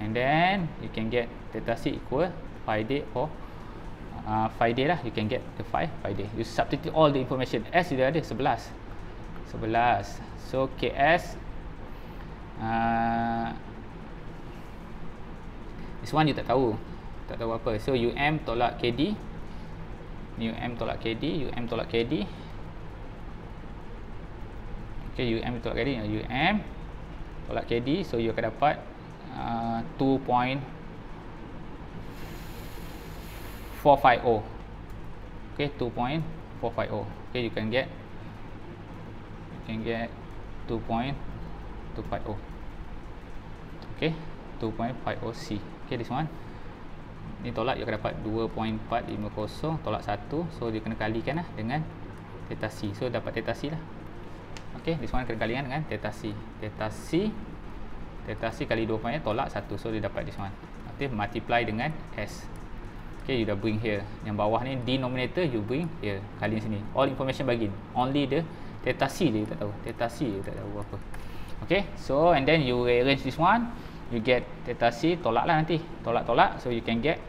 And then you can get C equal 5 day or uh, 5 day lah. You can get the 5, 5 day. You substitute all the information. S sudah ada, 11. 11. So KS uh, This one you tak tahu Tak tahu apa So UM tolak KD UM tolak KD UM tolak KD Okay UM tolak KD UM tolak KD So you akan dapat uh, 2.450 Okay 2.450 Okay you can get You can get 2.250 okay 2.50 C. Okay this one ni tolak you akan dapat 2.450 tolak 1 so dia kena kalikan lah dengan theta C. So dapat theta C lah. Okay this one kena kalikan dengan theta C. Theta C theta C kali 2 point tolak 1 so dia dapat this one. Okay multiply dengan S. Okay you dah bring here. Yang bawah ni denominator you bring here. Kali sini. All information bagi. Only the theta c je tak tahu. Theta c je tak tahu apa. Okay so and then you arrange this one you get theta c tolak lah nanti. Tolak tolak so you can get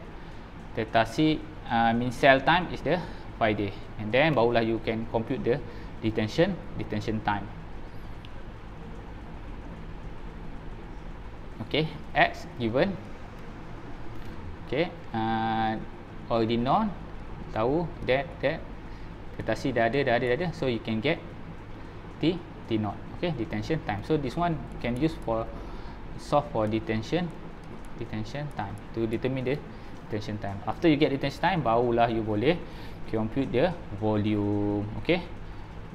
theta c uh, mean cell time is the 5 day. And then barulah you can compute the detention detention time. Okay x given. Okay uh, already known. Tahu that that. Theta c dah ada dah ada dah ada. So you can get T T naught. Okay detention time. So this one can use for solve for detention detention time to determine the detention time. After you get detention time barulah you boleh compute the volume okay?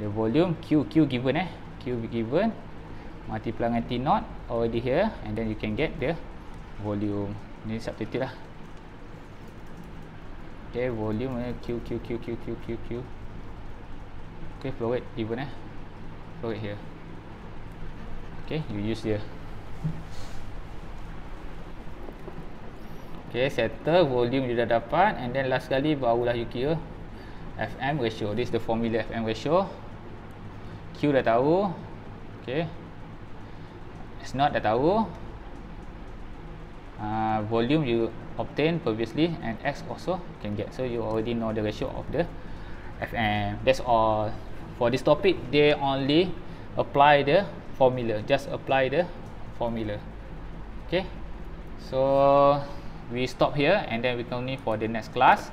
The volume Q Q given eh? Q given multiply dengan T naught already here and then you can get the volume. Ni substitute lah. Okay volume eh, Q Q Q Q Q Q Q. Okay flow rate given eh? Flow rate here. Okay you use here okay settle volume you dah dapat and then last kali barulah you kira FM ratio. This is the formula FM ratio. Q dah tahu. Okay. S not dah tahu. Uh, volume you obtain previously and X also can get. So you already know the ratio of the FM that's all. For this topic they only apply the formula. Just apply the formula. Okay? So we stop here and then we continue for the next class.